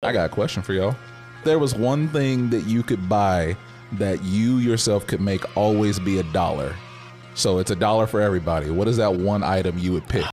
I got a question for y'all. There was one thing that you could buy that you yourself could make always be a dollar. So it's a dollar for everybody. What is that one item you would pick?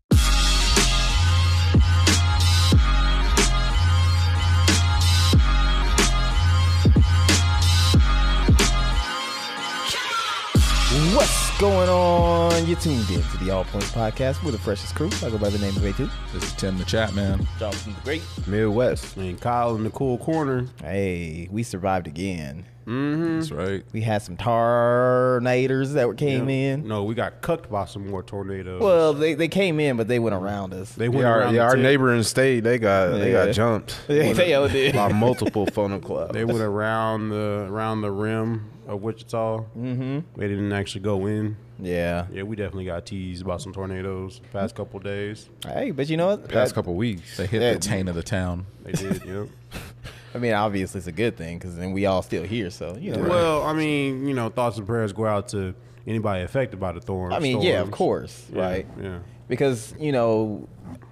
What's going on? You tuned in to the All Points Podcast with the freshest crew. I go by the name of A2. This is Tim the Chat Man. Jonathan the Great. Midwest. And Kyle in the cool corner. Hey, we survived again. Mm-hmm. That's right. We had some tornadoes that came in. No, we got cooked by some more tornadoes. Well, they, they came in, but they went around us. they went Yeah, our, around yeah, the our tip. neighboring state, they got they got jumped. They- they all did. by multiple funnel clouds. They went around the around the rim of Wichita. Mm-hmm. They didn't actually go in. Yeah. Yeah, we definitely got teased about some tornadoes past couple days. Hey, but you know what? past That- couple weeks. They hit Yeah. the taint of the town. They did, you I mean, obviously it's a good thing because then we all still here. So, you know. know. Well, I mean, you know, thoughts and prayers go out to anybody affected by the thorn. I mean, yeah, of course, Yeah, right? Yeah. because you know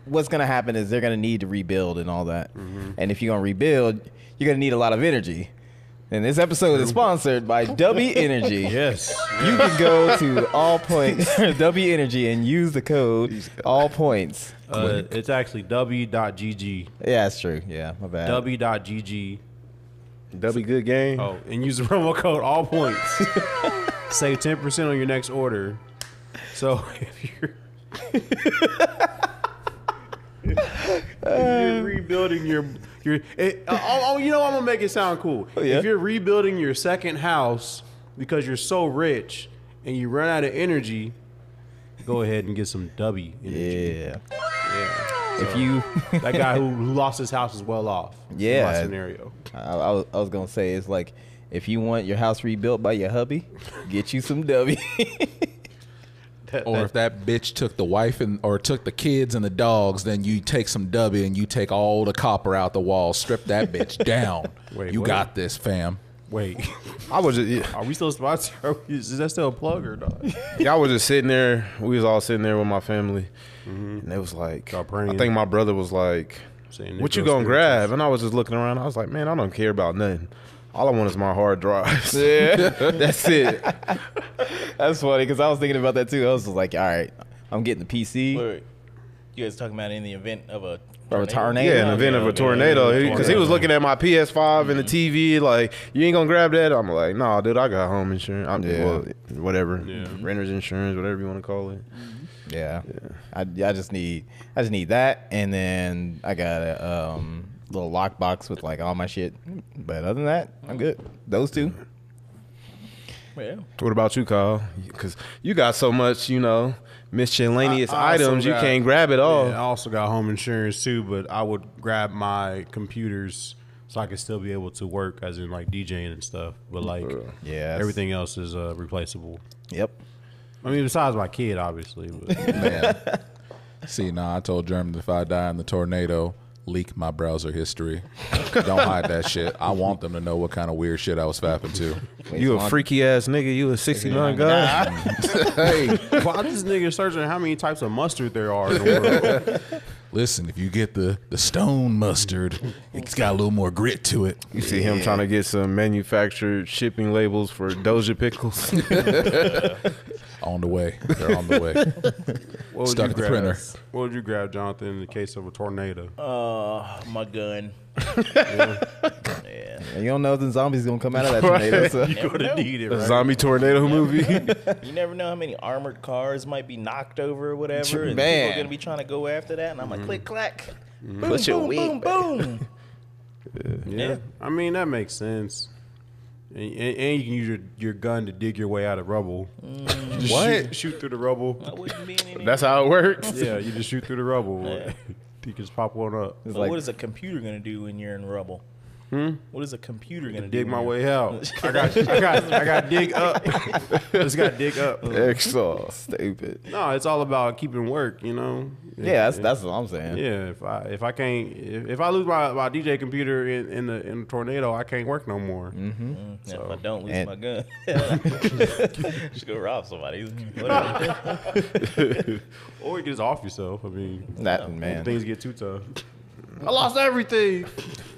what's going to happen is they're going to need to rebuild and all that Mm-hmm. and if you're going to rebuild you're going to need a lot of energy and this episode is sponsored by Dubby Energy. Yes. You can go to all points Dubby Energy and use the code all points. Uh, it's actually dubby.gg. Yeah, that's true. Yeah, my bad. dubby.gg. Dubby good game. Oh, and use the promo code all points. Save ten percent on your next order. So if you're if you're rebuilding your your it, oh, oh, oh, you know I'm gonna make it sound cool. Oh, yeah? If you're rebuilding your second house because you're so rich and you run out of energy, go ahead and get some Dubby energy. yeah. Yeah. If you, That guy who, lost his house is well off. Yeah. scenario. I, I, was, I was gonna say it's like if you want your house rebuilt by your hubby, get you some Dubby. Or if that bitch took the wife and or took the kids and the dogs, then you take some Dubby and you take all the copper out the wall, strip that bitch down. Wait, you what? got this, fam. Wait, I was just yeah, are we still sponsored? Are we- Is that still a plug or not? yeah, I was just sitting there. We was all sitting there with my family, mm-hmm. and it was like I think my brother was like, "What you gonna grab?" And I was just looking around. I was like, "Man, I don't care about nothing. All I want is my hard drives. yeah. That's it." That's funny because I was thinking about that too. I was just like, all right, I'm getting the PC. Wait, wait. You guys talking about in the event of a Or a tornado? Yeah, in the event of a tornado, because he was looking at my PS5 and the TV, like, "You ain't gonna grab that?" I'm like, "No, dude, I got home insurance. I'm Yeah. well, whatever, Yeah. renter's insurance, whatever you want to call it." Yeah. I, I just need I just need that and then I got a um, little lockbox with like all my shit. But other than that, I'm good. Those two. Yeah. What about you, Kyle? Because you got so much, you know, miscellaneous I- I also items, you can't grab it all. Yeah, I also got home insurance too, but I would grab my computers so I could still be able to work, as in like DJing and stuff. But like Yeah. everything else is uh, replaceable. Yep. I mean, besides my kid, obviously. But Man. See, nah, I told German if I die in the tornado, leak my browser history. Don't hide that shit. I want them to know what kind of weird shit I was fapping to. You a freaky ass nigga. You a 69 guy. hey, why this nigga searching how many types of mustard there are in the world? listen, if you get the, the stone mustard, it's got a little more grit to it. You see him trying to get some manufactured shipping labels for Doja pickles. On the way. They're on the way. What would Stuck you at the grab? printer. What would you grab, Jonathan, in the case of a tornado? Uh, my gun. yeah. You don't know if the zombies gonna come out of that tornado. So. You're gonna need it, A right? zombie tornado movie. You never know how many armored cars might be knocked over or whatever, and Man. people are gonna be trying to go after that. And I'm like, click clack, boom, Put your boom, wig boom, boom. Yeah. Yeah. I mean that makes sense. And, and, and you can use your, your gun to dig your way out of rubble. Mm. Just What? Shoot, shoot through the rubble. I wouldn't be in any. That's how it works. yeah, you just shoot through the rubble. Yeah. You can just pop one up. It's But like, what is a computer gonna do when you're in rubble? What is a computer gonna do? Dig my way out. I got, I got, I got dig up. just got dig up. extra stupid. No, it's all about keeping work. You know. Yeah, that's that's what I'm saying. Yeah, if I if I can't if, if I lose my, my DJ computer in, in the in the tornado, I can't work no more. Mm, If I don't lose and- my gun, just go rob somebody. Or you get just off yourself. I mean, That man. things get too tough. I lost everything.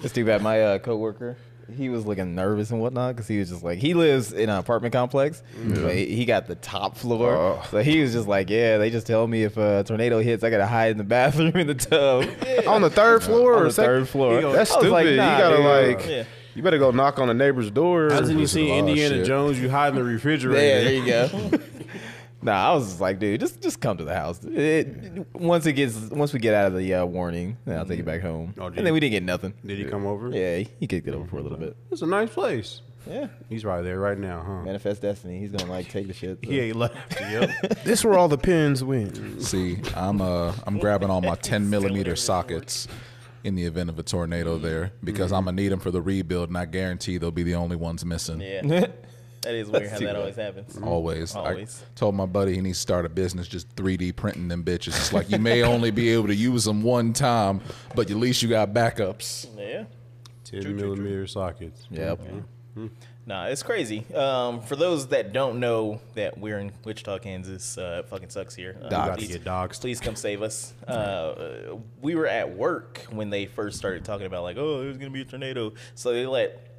It's too bad. My uh, coworker, he was looking nervous and whatnot because he was just like he lives in an apartment complex, but he, he got the top floor, Oh. so he was just like, yeah, they just tell me if a tornado hits, I gotta hide in the bathroom in the tub On the third floor on or the second? third floor. That's stupid. like, you gotta dude. like, Yeah. you better go knock on the neighbor's door. Hasn't you This is seen a lot of Indiana shit. Jones? You hide in the Yeah, refrigerator. there you go. nah, I was just like, dude, just just come to the house. It, once it gets, once we get out of the uh, warning, then I'll take it back home. Oh, and then we didn't get nothing. Did he come over? Yeah, he, he kicked it over for a little bit. It's a nice place. Yeah, He's right there right now, huh? manifest destiny. He's gonna like take the shit. so. He ain't left. Yep. This where all the pins win. See, I'm uh I'm grabbing all my 10 millimeter sockets in the event of a tornado there because I'm gonna need them for the rebuild, and I guarantee they'll be the only ones missing. Yeah. that is weird how that always happens. Always. Always. I told my buddy he needs to start a business just 3D printing them bitches. It's like you may only be able to use them one time, but at least you got backups. Yeah. Ten millimeter sockets. Yep. Nah, it's crazy. Um, for those that don't know that we're in Wichita, Kansas, uh, it fucking sucks here. Uh, Doxed. please, Get doxed. please come save us. Uh, we were at work when they first started talking about like, oh, there's gonna be a tornado. So they let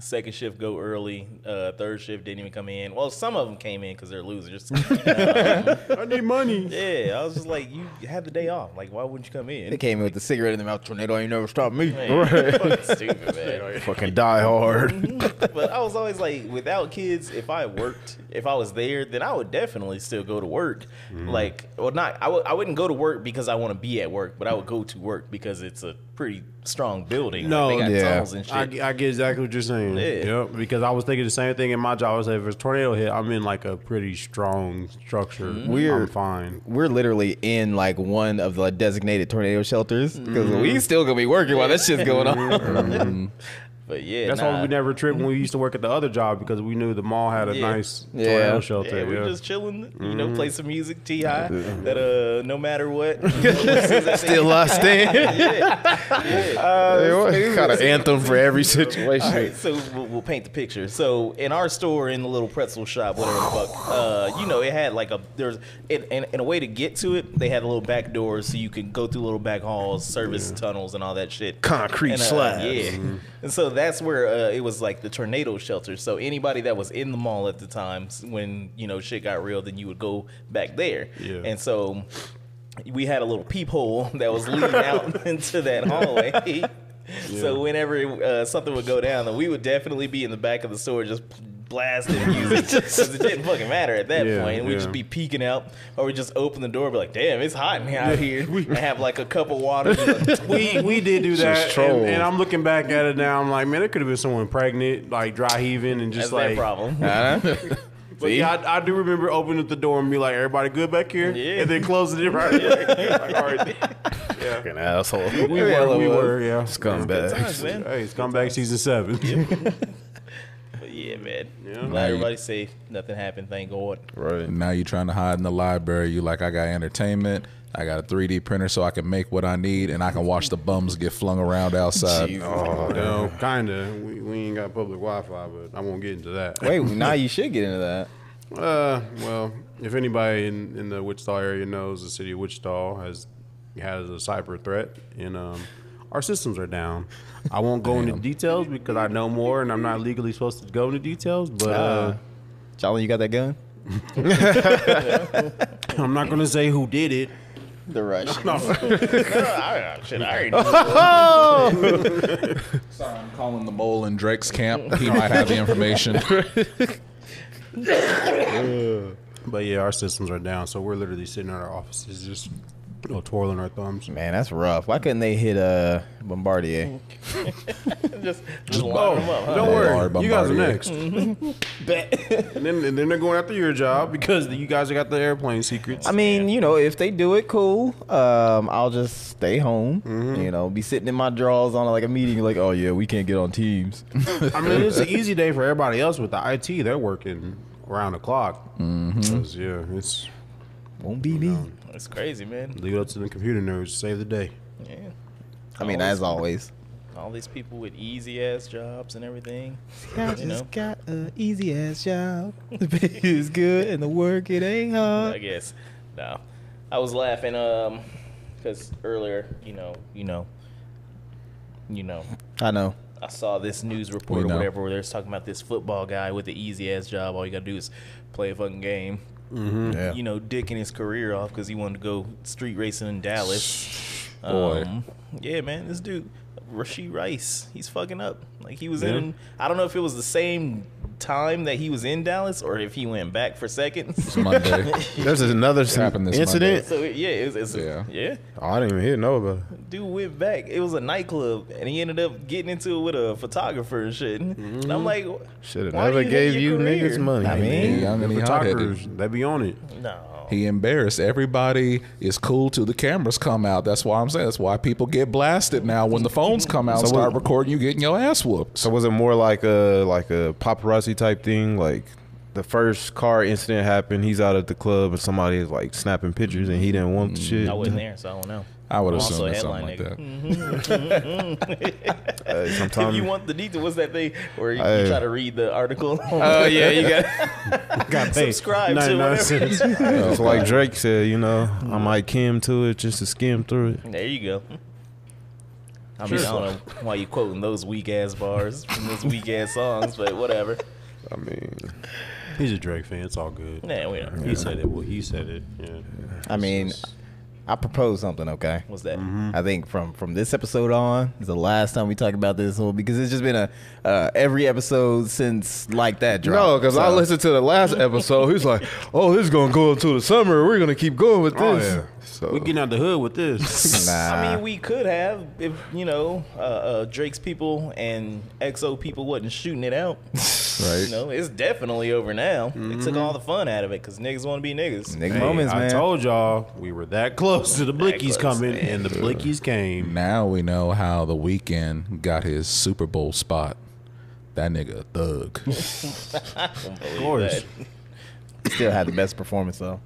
second shift go early. Uh, third shift didn't even come in. Well, some of them came in because they're losers. I need money. yeah, I was just like, you had the day off. Like, why wouldn't you come in? They came in with the cigarette in their mouth. Tornado ain't never stopped me. Man, fucking stupid, man. Fucking die hard. but I was always like, without kids, if I worked, if I was there, then I would definitely still go to work. Like, well, not I w- I wouldn't go to work because I want to be at work, but I would go to work because it's a pretty strong building. No, like, they got yeah. tunnels and shit. I, I get exactly what you're saying. Yeah. Yep. Because I was thinking the same thing in my job. I was like, if it's tornado hit, I'm in like a pretty strong structure. Mm-hmm. We're- I'm fine. We're literally in like one of the designated tornado shelters because mm-hmm. we still gonna be working while that shit's going on. Mm-hmm. but yeah, That's nah. why we never tripped when we used to work at the other job because we knew the mall had a Yeah. nice Yeah. tornado shelter. Yeah, we're yeah. just chilling, you know, play some music, Ti. That uh, no matter what, you know, as soon as that thing- Still I stand. yeah. kind of anthem for every situation. All right, so we'll, we'll paint the picture. So in our store, in the little pretzel shop, whatever the fuck, uh, you know, it had like a there's in, in, in a way to get to it. They had a little back door so you could go through little back halls, service tunnels, and all that shit. Concrete And, uh, slabs. yeah. And so that's where uh, it was like the tornado shelter. So anybody that was in the mall at the time, when you know shit got real, then you would go back there. Yeah. And so we had a little peephole that was leading out into that hallway. So whenever uh, something would go down, then we would definitely be in the back of the store just blasting music because it didn't fucking matter at that Yeah, point. We'd yeah. just be peeking out, or we just open the door, and be like, "Damn, it's hot in here out here." and have like a cup of water. like, we we did do that, and, and I'm looking back at it now. I'm like, man, it could have been someone pregnant, like dry heaving, and just That's like. their problem. But yeah, I, I do remember opening up the door and be like, "Everybody good back here?" Yeah. and then closing it right. like, all right. Yeah, Fucking asshole. we Yeah, were, we were, yeah. Scumbag. Times, man. Hey, it's come back season seven. But yeah, man. Yeah. Glad Now you- everybody's safe. Nothing happened. Thank God. Right. Now you're trying to hide in the library. You like, I got entertainment. I got a 3D printer so I can make what I need, and I can watch the bums get flung around outside. Oh, no, kinda. We, we ain't got public Wi-Fi, but I won't get into that. Wait, now you should get into that. Uh, well, if anybody in, in the Wichita area knows, the city of Wichita has has a cyber threat, and um, our systems are down. I won't go into details because I know more, and I'm not legally supposed to go into details. But uh, Jolly, you got that gun? I'm not gonna say who did it. The rush. No, I, shit, I already knew. Sorry, I'm calling the mole in Drake's camp. He might have the information. But yeah, our systems are down, so we're literally sitting in our offices just you know, twirling our thumbs. Man, that's rough. Why couldn't they hit uh, Bombardier? just just line them up. Huh? Don't worry, Lord you guys are Bombardier. next. and, then, and then they're going after your job because you guys got the airplane secrets. I mean, you know, if they do it, cool. Um, I'll just stay home. You know, be sitting in my drawers on like a meeting, like, oh yeah, we can't get on Teams. I mean, it's an easy day for everybody else with the IT. They're working around the clock. 'Cause, Yeah, it's Won't be me. It's crazy, man. leave it up to the computer nerds to save the day. Yeah. I mean, as always. All these people with easy ass jobs and everything. I You know? got a easy ass job. The pay is good and the work it ain't hard. I guess. No, I was laughing um because earlier, you know, you know, you know, I know. I saw this news report or whatever where they're talking about this football guy with the easy ass job. All you gotta do is play a fucking game. Yeah. You know, dicking his career off because he wanted to go street racing in Dallas. Boy. Um, yeah, man, this dude, Rashee Rice, he's fucking up. Like he was Yeah. in. I don't know if it was the same time that he was in Dallas or if he went back for seconds. It's Monday. There's another happened this incident. So yeah, it was, it's Yeah. yeah. Oh, I didn't even hear know about it. Dude went back. It was a nightclub, and he ended up getting into it with a photographer and shit. And I'm mm-hmm. like, Should have why do never hate gave your you career? niggas money. I mean, He young and he Photographers, hot-headed. they be on it. No. He embarrassed. Everybody is cool till the cameras come out. That's why I'm saying. That's why people get blasted now when the phones come out and start what- recording you getting your ass whooped. So was it more like a like a paparazzi type thing? Like the first car incident happened, he's out at the club and somebody is like snapping pictures and he didn't want the mm, shit. I wasn't there, so I don't know. I would assume also a it's something like nigga. that. Mm-hmm. Uh, If sometimes you want the detail, what's that thing where you, Hey. you try to read the article? Oh yeah, you got. Got Subscribe to 99 whatever. cents. it's like Drake said, you know, I mm-hmm. might kim to it just to skim through it. There you go. I mean, I don't know why you quoting those weak ass bars from those weak ass songs, but whatever. I mean, He's a Drake fan. It's all good. Nah, we know. He said it. Well, he said it. Yeah. I mean, I propose something. Okay. What's that? I think from from this episode on is the last time we talk about this one because it's just been a uh, every episode since like that drop. no, because I listened to the last episode. He's like, "Oh, this is gonna go into the summer. We're gonna keep going with Oh, this." yeah. So We getting out the hood with this. Nah. I mean, we could have if you know uh, uh, Drake's people and EXO people wasn't shooting it out. Right. You know, it's definitely over now. It took all the fun out of it because niggas want to be niggas. Nigga Hey, moments, I man. told y'all we were that close to the blickies coming, man. and the blickies came. Now we know how the Weeknd got his Super Bowl spot. That nigga a thug. Of course. Still had the best performance though.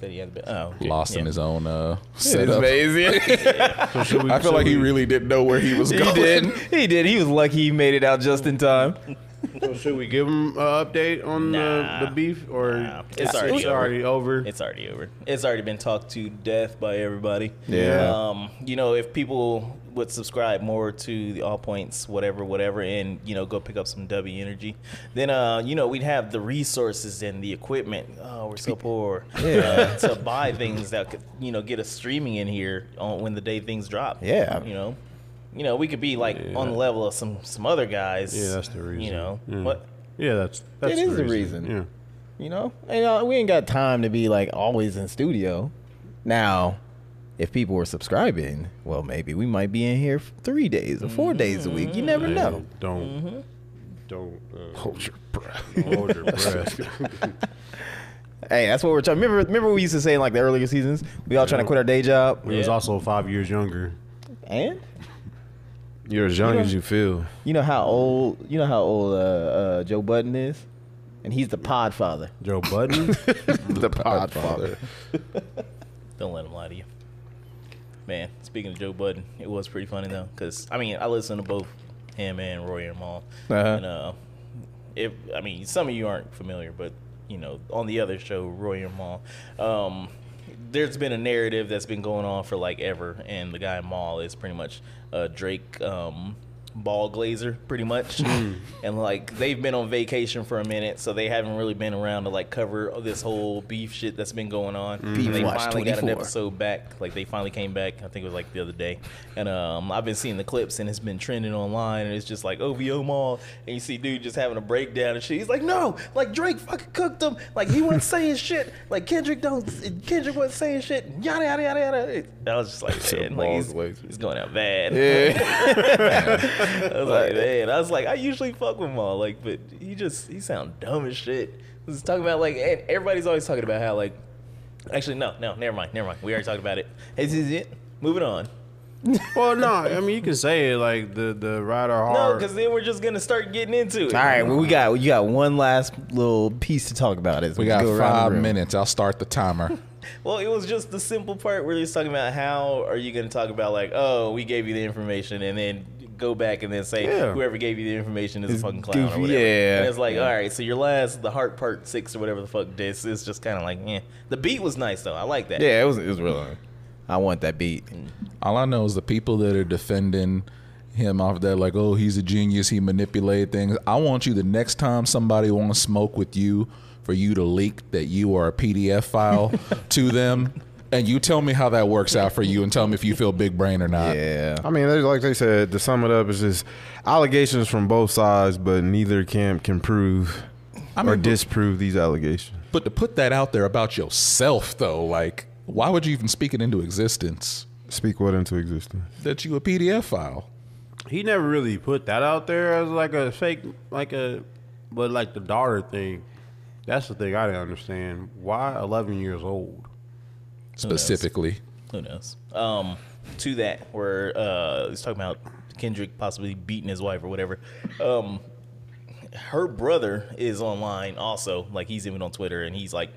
That he had the, oh, okay. Lost in his own uh, setup. amazing. So we, I feel should like he really didn't know where he was going. he going. did. He did. He was lucky he made it out just in time. So should we give them an update on Nah. the, the beef, or Nah. It's already over. already over? It's already over. It's already been talked to death by everybody. Yeah. Um, you know, if people would subscribe more to the All Points, whatever, whatever, and you know, go pick up some Dubby Energy, then uh, you know, we'd have the resources and the equipment. Oh, we're so poor. Yeah. uh, to buy things that could, you know, get us streaming in here on when the day things drop. Yeah. You know. You know, we could be like on the level of some some other guys. Yeah, that's the reason. You know, Yeah. what? Yeah, that's that's It is the reason. Yeah. You know, and uh, we ain't got time to be like always in studio. Now, if people were subscribing, well, maybe we might be in here f- three days or 4 days a week. You never Hey, know. Don't don't uh, hold your breath. hold your breath. Hey, that's what we're trying. Remember, remember we used to say in like the earlier seasons, we all trying to quit our day job. He was also five years younger. And You're as young You know- as you feel. you know how old you know how old uh, uh, Joe Budden is, and he's the pod father. Joe Budden. The Podfather. Don't let him lie to you. Man, speaking of Joe Budden, it was pretty funny though, because I mean, I listen to both him and Rory and Mal, Uh-huh. and uh, if I mean, some of you aren't familiar, but you know, on the other show, Rory and Mal, um, there's been a narrative that's been going on for like ever, and the guy Mal is pretty much uh, Drake. Um, ball glazer pretty much and like they've been on vacation for a minute so they haven't really been around to like cover this whole beef shit that's been going on Beef they Watch finally got an 24. episode back. Like they finally came back. I think it was like the other day. And um, I've been seeing the clips and it's been trending online. And it's just like OVO Mal, and you see dude just having a breakdown and shit. He's like, no, like Drake fucking cooked him. Like he wasn't saying shit. Like Kendrick don't. Kendrick wasn't saying shit. Yada yada yada yada. I was just like, man, like he's, he's going out bad. Yeah. I was like, man, I was like, I usually fuck with Mal, like, but he just he sound dumb as shit. He's talking about like, and everybody's always talking about how like, actually no, no, never mind, never mind. We already talked about it. This is it. Moving on. well, no, I mean you can say it like the the ride or No, hard. because then we're just gonna start getting into it. All right, well, we got you got one last little piece to talk about. As We we, got go five minutes. I'll start the timer. Well, it was just the simple part where he's talking about how are you gonna talk about like, oh, we gave you the information, and then go back and then say Yeah. whoever gave you the information is It's a fucking clown or whatever. yeah. And it's like, Yeah. all right, so your last the heart part six or whatever the fuck this is just kind of like, yeah. The beat was nice though. I like that. Yeah, it was it was really. I want that beat. All I know is the people that are defending him off that like, oh, he's a genius. He manipulated things. I want you the next time somebody want to smoke with you for you to leak that you are a PDF file to them. And you tell me how that works out for you and tell me if you feel big brain or not. Yeah. I mean, like they said, to sum it up, it's just allegations from both sides, but neither camp can prove I or mean, but- disprove these allegations. But to put that out there about yourself, though, like, why would you even speak it into existence? Speak what into existence? That you a PDF file? He never really put that out there as like a fake, like a, but like the daughter thing. That's the thing I didn't understand. Why 11 years old? Specifically, Who knows? Um, to that, where uh, he's talking about Kendrick possibly beating his wife or whatever. Um, her brother is online also. Like he's even on Twitter and he's like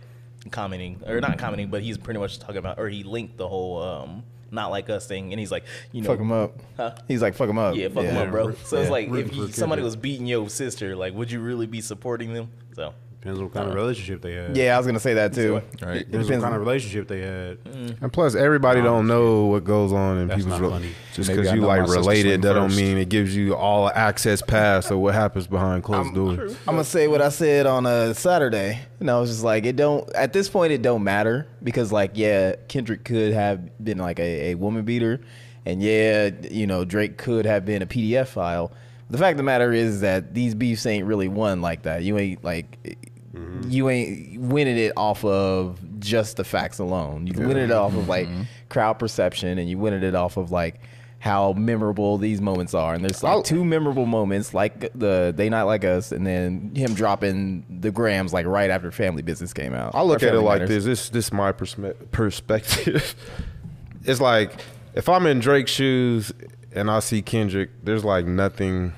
commenting or not commenting, but he's pretty much talking about or he linked the whole um, not like us thing, and he's like, you know, Fuck him up. Huh? He's like, fuck him up. Yeah, fuck him up, bro. Yeah. So it's like Rooting if you, somebody was beating your sister, like, would you really be supporting them? So Depends on what kind of uh, relationship they had. Yeah, I was gonna say that too. right? Depends what depends- kind of relationship they had. And plus, everybody don't know what goes on in That's people's not funny. just Maybe because I you know like my sister related. swing That don't first. mean it gives you all access pass of what happens behind closed doors. I'm gonna say what I said on a Saturday, and I was just like, it don't. At this point, it don't matter because, like, yeah, Kendrick could have been like a, a woman beater, and yeah, you know, Drake could have been a PDF file. The fact of the matter is that these beefs ain't really won like that. You ain't like. Mm-hmm. You ain't winning it off of just the facts alone. You win it off of like mm-hmm. crowd perception, and you win it off of like how memorable these moments are. And there's like I'll- two memorable moments, like the "They Not Like Us" and then him dropping the grams like right after Family Business came out. I look at it like Matters. this. This this is my perspe- perspective. it's like if I'm in Drake's shoes and I see Kendrick, there's like nothing.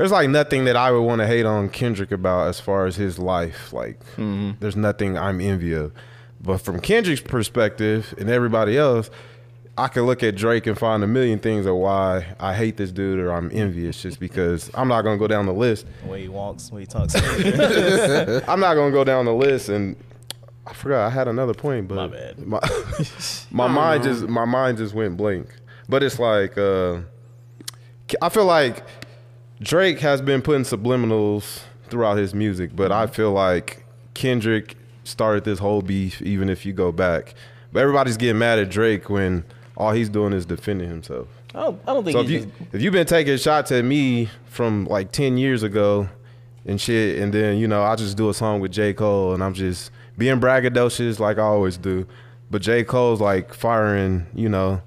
There's like nothing that I would want to hate on Kendrick about as far as his life. Like there's nothing I'm envy of. But from Kendrick's perspective and everybody else, I could look at Drake and find a million things of why I hate this dude or I'm envious just because I'm not gonna go down the list. the way he walks, the way he talks. I'm not gonna go down the list and I forgot I had another point, but My bad. My, my mind just my mind just went blank. But it's like uh, I feel like Drake has been putting subliminals throughout his music, but I mm-hmm. feel like Kendrick started this whole beef. Even if you go back, but everybody's getting mad at Drake when all he's doing is defending himself. I don't, I don't think So if you just, if you've been taking shots at me from like ten years ago and shit, and then you know I just do a song with J Cole and I'm just being braggadocious like I always do, but J Cole's like firing, you know,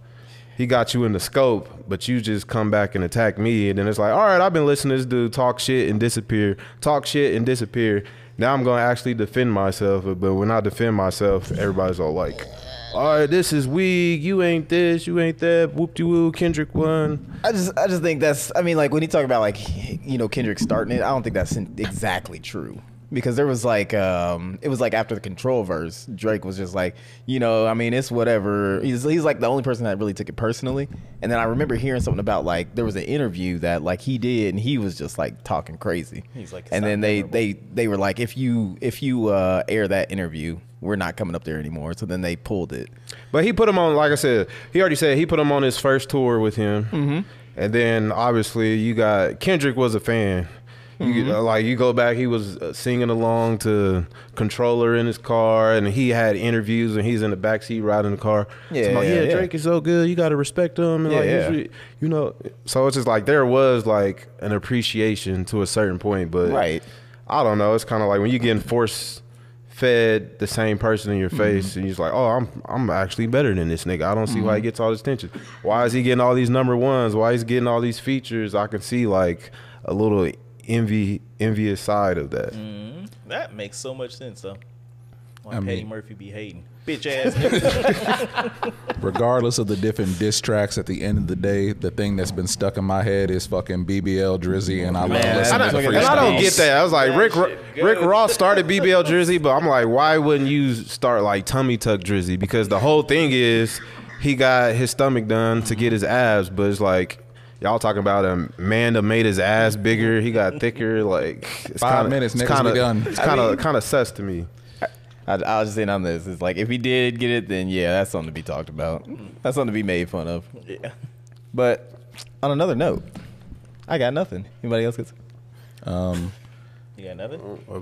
he got you in the scope, but you just come back and attack me, and then it's like, all right, I've been listening to this dude talk shit and disappear, talk shit and disappear. Now I'm gonna actually defend myself, but when I defend myself, everybody's all like. All right, this is weak. You ain't this. You ain't that. Whoop de woo. Kendrick won. I just I just think that's I mean like when you talk about like you know Kendrick starting it, I don't think that's exactly true. Because there was like um it was like after the control verse, Drake was just like, you know, I mean it's whatever. He's he's like the only person that really took it personally. And then I remember hearing something about like there was an interview that like he did and he was just like talking crazy. He's like, and then they memorable. they they were like if you if you uh air that interview, we're not coming up there anymore. So then they pulled it. But he put him on, like I said, he already said he put him on his first tour with him. Mm-hmm. And then obviously you got Kendrick was a fan. You, Mm-hmm. uh, like you go back, he was uh, singing along to "Controlla" in his car, and he had interviews, and he's in the backseat riding the car. Yeah, Talking about, yeah, yeah. Drake is so good, you got to respect him. And Yeah, like, yeah. you know, so it's just like there was like an appreciation to a certain point, but Right. I don't know. It's kind of like when you getting force fed the same person in your Mm-hmm. face, and you're just like, oh, I'm I'm actually better than this nigga. I don't see why he Mm-hmm. gets all this attention. Why is he getting all these number ones? Why he's getting all these features? I can see like a little envy envious side of that. Mm. that makes so much sense though. Why I Petty mean- Murphy be hating, bitch ass. regardless of the different diss tracks, at the end of the day, the thing that's been stuck in my head is fucking BBL Drizzy, and I love Man, listening that's to fucking- And I don't get that. I was like, That Rick Rick. Ross started BBL Drizzy, but I'm like, why wouldn't you start like tummy tuck Drizzy? Because the whole thing is he got his stomach done to get his abs, but it's like y'all talking about a man that made his ass bigger, he got thicker. Like it's Five kinda, minutes, it's kinda, done. It's kind of kind of sus to me. I, I was just saying on this. It's like if he did get it, then yeah, that's something to be talked about. That's something to be made fun of. yeah. But on another note, I got nothing. Anybody else? Gets? Um, You got nothing? Uh,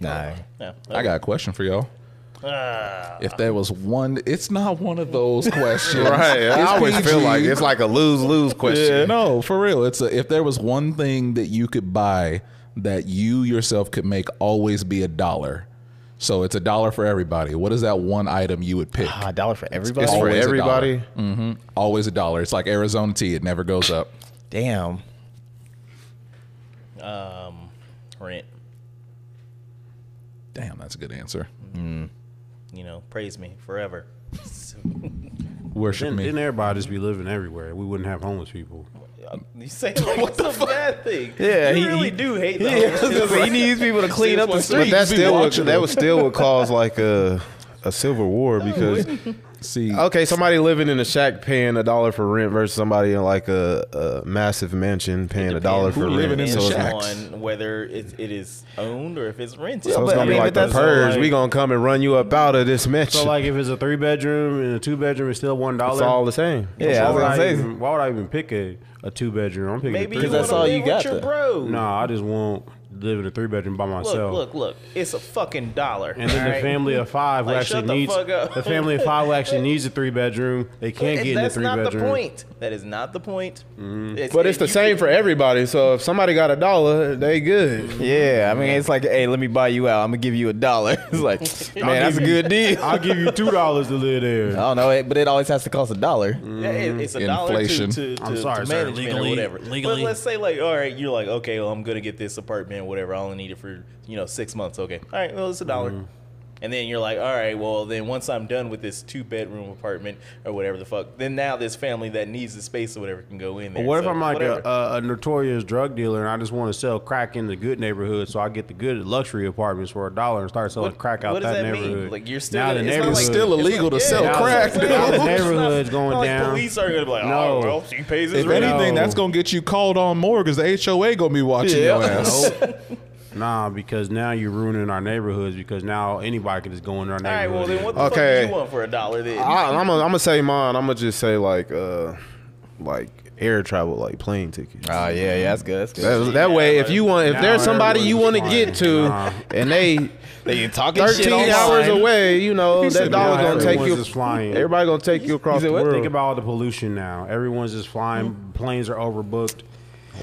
Nah. No. I got a question for y'all. Ah. If there was one, it's not one of those questions. Right. I It's always feel like it's like a lose lose question. No, for real. It's a, if there was one thing that you could buy that you yourself could make always be a dollar. So it's a dollar for everybody. What is that one item you would pick? Ah, a dollar for everybody. It's for Always a everybody. hmm Always a dollar. It's like Arizona tea. It never goes up. Damn. Um, rent. Damn, that's a good answer. You know, praise me forever. Worship Didn't, me. didn't everybody just be living everywhere? We wouldn't have homeless people. Uh, you say like it's a bad thing. Yeah, you he- really he- do hate the Yeah, homeless. gonna he needs people to clean up the streets. But streets. that still would, watching that would still would cause like a a civil war because See, okay, somebody living in a shack paying a dollar for rent versus somebody in like a, a massive mansion paying a dollar for Who rent. living in so the shack? shacks. on whether it, it is owned or if it's rented. So it's gonna I be mean, like but the purge. like- we gonna come and run you up out of this mansion. So like, if it's a three bedroom and a two bedroom, it's still one dollar. it's all the same. Yeah, I why was would gonna I say. even, why would I even pick a, a two bedroom? I'm picking Maybe a you three that's all you got your to- bro. Nah, I just won't live in a three bedroom by myself. look, look. look. It's a fucking dollar. And then the alright? family of five who Like, actually shut the needs fuck up. the family of five who actually needs a three bedroom. They can't And get in a that's three not bedroom. the point. That is not the point. Mm-hmm. But it's the you same can- for everybody. So if somebody got a dollar, they good. Yeah, I mean, it's like, hey, let me buy you out. I'm gonna give you a dollar. It's like, man, that's a good deal. I'll give you two dollars to live there. I don't know, it- but it always has to cost a dollar. Yeah, it- it's a Inflation. dollar to, to, I'm sorry, to sir. management Legally- or whatever. legally. But let's say like, all right, you're like, okay, well, I'm gonna get this apartment, whatever. I only need it for you know six months. Okay, all right, well, it's a dollar. Mm-hmm. And then you're like, all right, well, then once I'm done with this two bedroom apartment or whatever the fuck, then now this family that needs the space or whatever can go in there. But what if I'm like a, a, a notorious drug dealer and I just want to sell crack in the good neighborhood, so I get the good luxury apartments for a dollar and start selling What- crack out what does that, that mean? neighborhood? Like, you're still- now the it's neighborhood like- still illegal to Yeah, sell yeah, crack, that's what I'm dude. saying. Now the It's neighborhood's going not like down. police are gonna be like, oh, No. oh, well, he pays his if rent. anything, No. that's gonna get you called on more because the HOA gonna be watching Yeah. your ass. Nah, because now you're ruining our neighborhoods because now anybody can just go into our All right, well, neighborhood. then what the Okay. fuck do you want for a dollar then? I, I'm gonna I'm gonna say mine. I'm gonna just say like uh like air travel, like plane tickets. Oh yeah, yeah, that's good. That's good. That, that way, if you want, if Now there's somebody you want to get to, flying. and they They talking shit 13 online. hours away, you know, that said dollar now gonna take everyone's you. just flying. Everybody gonna take you across said the what? world. Think about all the pollution now. Everyone's just flying. Planes are overbooked.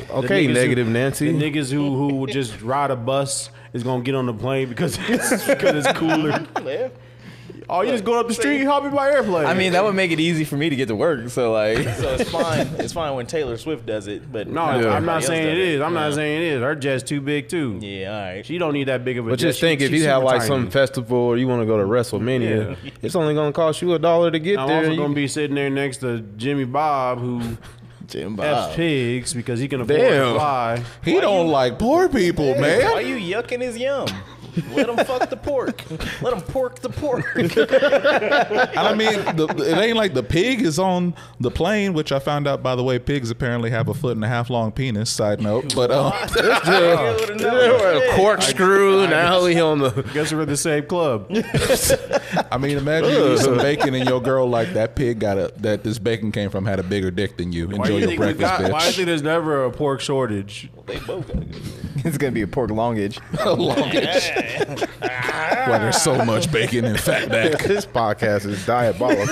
The okay, negative who, Nancy. The niggas who who would just ride a bus is gonna get on the plane because it's, because it's cooler. Yeah. Oh, you just go up the street, hop in my airplane. I mean, that would make it easy for me to get to work. So like, So it's fine. It's fine when Taylor Swift does it, but no, not I'm not saying does it is. I'm not saying it is. Her jet's too big too. Yeah, all right. She don't need that big of a But jet. just She- think, if you have like tiny. some festival or you want to go to mm-hmm. WrestleMania, Yeah. it's only gonna cost you a dollar to get I'm there. also You- gonna be sitting there next to Jimmy Bob, who Jim f's pigs because he can afford Damn. to fly. He don't like poor people, man. Why you yucking his yum? Let him fuck the pork. Let them pork the pork. And I mean, the, it ain't like the pig is on the plane, which I found out, by the way, pigs apparently have a foot and a half long penis. Side note, but um, corkscrew. Now he on the. Guess we're in the same club. I mean, imagine you eat some bacon and your girl like that pig got a that this bacon came from had a bigger dick than you. Enjoy you your breakfast, got- Why do you think there's never a pork shortage? They both got good. It's gonna be a pork longage. Longest. Why there's so much bacon and fatback. This podcast is diabolical.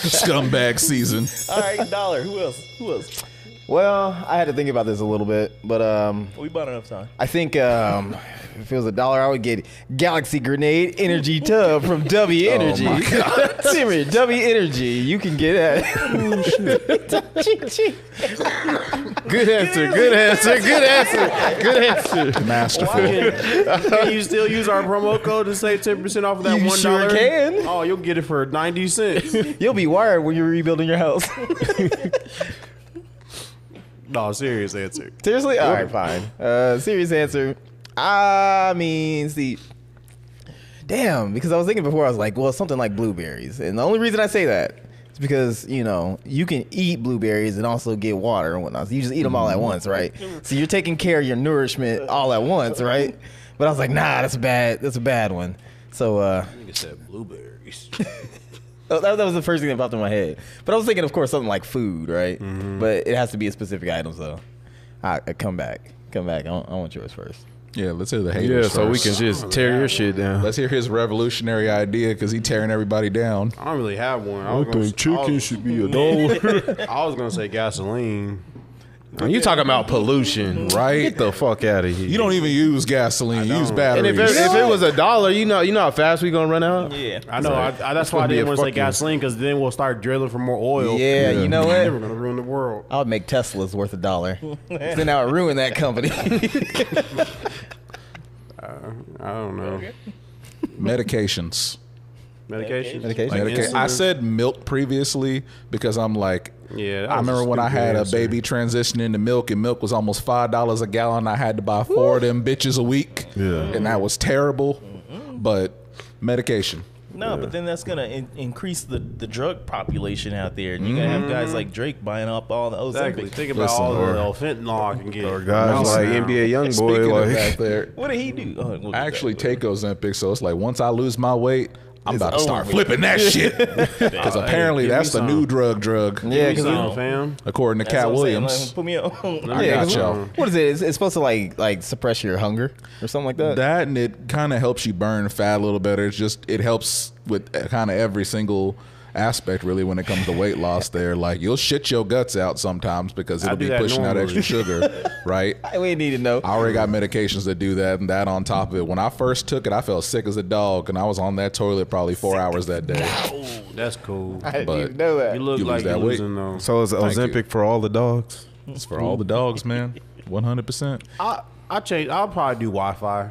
Scumbag season. All right, dollar. Who else? Who else? Well, I had to think about this a little bit, but um, We bought enough time. I think um, if it was a dollar, I would get Galaxy Grenade Energy Tub from Dubby Energy. Oh Seriously, Dubby Energy. You can get that. good answer. Good answer. Good answer. Good answer. Masterful. Can you still use our promo code to save ten percent off of that You one sure can. Oh, you'll get it for ninety cents. You'll be wired when you're rebuilding your house. No, serious answer. Seriously? All right, fine. Uh, serious answer. I mean, see, damn, because I was thinking before, I was like, well, something like blueberries, and the only reason I say that is because you know you can eat blueberries and also get water and whatnot. So you just eat them all at once, right? So you're taking care of your nourishment all at once, right? But I was like, nah, that's a bad, that's a bad one. So uh, Nigga said blueberries. Oh, That, that was the first thing that popped in my head. But I was thinking, of course, something like food, right? Mm-hmm. But it has to be a specific item, though. I, I come back, come back. I want, I want yours first. Yeah, let's hear the haters. Yeah, haters. so we can just tear your shit down. Let's hear his revolutionary idea because he tearing everybody down. I don't really have one. I, was gonna, chicken I was, should be a dog. I was gonna say gasoline. You talking about pollution, Right. Get the fuck out of here. You don't even use gasoline. You use don't. batteries. And if it, if it was a dollar, you know, you know how fast we gonna run out. Yeah. I know. I, I, that's why I gonna be didn't a want to say fucking- gasoline because then we'll start drilling for more oil. Yeah, you know Then what? we're gonna ruin the world. I would make Teslas worth a dollar. then I would ruin that company. Uh, I don't know. medications. Medication. Medication. Like Medica- I said milk previously because I'm like, Yeah, I remember when I had answer. a baby transition into milk, and milk was almost five dollars a gallon. I had to buy four of them bitches a week, Yeah. and that was terrible. Mm-hmm. But medication, No, but then that's gonna in- increase the, the drug population out there, and you're gonna have guys mm-hmm. like Drake buying up all the Exactly. Think about Listen, all or- the fentanyl I can get. Or guys like Now. NBA young boy, speaking like that, there, What did he do? Oh, we'll I actually to it. take Ozempic, so it's like once I lose my weight, I'm It's about to start flipping that shit because hey, apparently that's the new drug drug. yeah, Give me because some, fam. According to That's Katt what I'm saying, Williams. like, put me on. I yeah, got 'cause y'all. what- what is it? It's, it's supposed to like like suppress your hunger or something like that. That and it kind of helps you burn fat a little better. It's just it helps with uh, kind of every single aspect really when it comes to weight loss. There, like you'll shit your guts out sometimes because it'll be that pushing out extra sugar, right? we need to know. I already got medications that do that, and that on top of it. When I first took it, I felt sick as a dog, and I was on that toilet probably four hours that day. That's cool. I didn't but even know that. You look You lose like that you're weight. losing though. So is Thank you. Ozempic for all the dogs? It's for all the dogs, man. One hundred percent. I I change. I'll probably do Wi-Fi.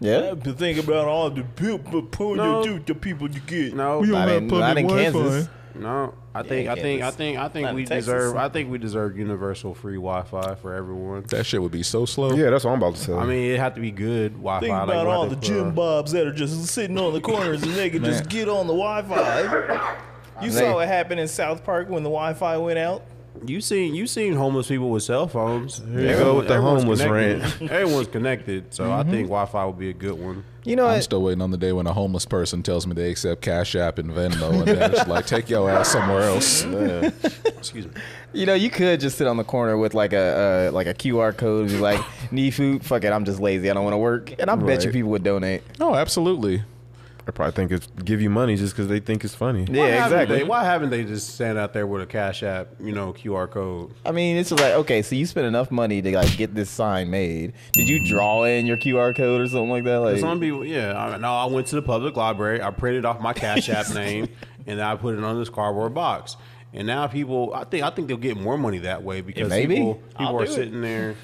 Yeah, to think about all the people, No. the people you get. No, we don't in, not in Kansas. no. I think Yeah, I think I think I think Not we Texas. deserve. I think we deserve universal free Wi-Fi for everyone. That shit would be so slow. Yeah, that's what I'm about to say. I mean, it had to be good Wi-Fi. Think like about what all the put gym on. bobs that are just sitting on the corners and they can just get on the Wi-Fi. You They- saw what happened in South Park when the Wi-Fi went out. You seen you seen homeless people with cell phones. you go with the homeless connected. Everyone's connected, so I think Wi-Fi would be a good one. You know I'm what? still waiting on the day when a homeless person tells me they accept Cash App and Venmo, and then it's like, take your ass somewhere else. Excuse me. You know, you could just sit on the corner with like a uh, like a QR code and be like, "Need food? Fuck it, I'm just lazy. I don't want to work." And I bet you Right. people would donate. Oh, absolutely. I probably think it's give you money just because they think it's funny. Yeah, Why haven't exactly. They, why haven't they just stand out there with a Cash App, you know, QR code? I mean, it's just like, okay, so you spent enough money to like get this sign made. Did you draw in your QR code or something like that? Like, Some people, yeah. I, no, I went to the public library. I printed off my Cash App name, and I put it on this cardboard box. And now people, I think, I think they'll get more money that way because Maybe. people, I'll people are do it. sitting there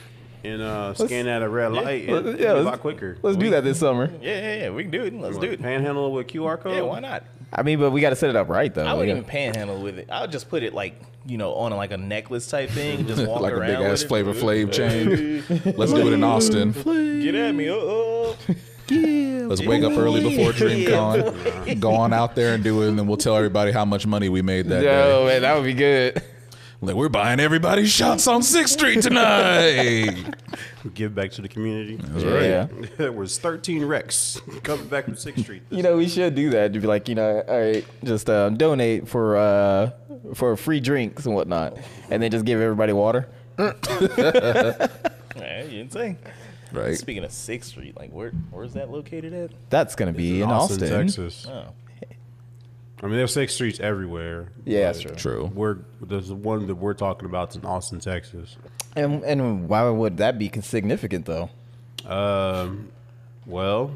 and uh, scanning at a red light. let's- and yeah, it'll a lot quicker. let's do that this summer. Yeah, yeah, yeah. We can do it. Let's do it. Panhandle with QR code. Yeah, why not? I mean, but we got to set it up right though. I wouldn't gotta- even panhandle with it. I would just put it like you know on like a necklace type thing. Just walk like a big ass with it. Flavor Flav chain. Let's do it in Austin. Get at me. Oh, oh. Let's wake up early before DreamCon, go on out there and do it, and then we'll tell everybody how much money we made that day. Yo, man, that would be good. Like we're buying everybody's shots on Sixth Street tonight. Give back to the community. Yeah. there was 13 wrecks coming back from Sixth Street. You know, we should do that. To be like, you know, all right, just uh, donate for uh, for free drinks and whatnot, and then just give everybody water. Man, you insane. right. Speaking of Sixth Street, like where where's that located at? That's gonna be in Austin. Texas. Oh, I mean, there's Sixth Streets everywhere. Yeah, that's true. True. We're there's the one that we're talking about in Austin, Texas. And and why would that be significant though? Um, well,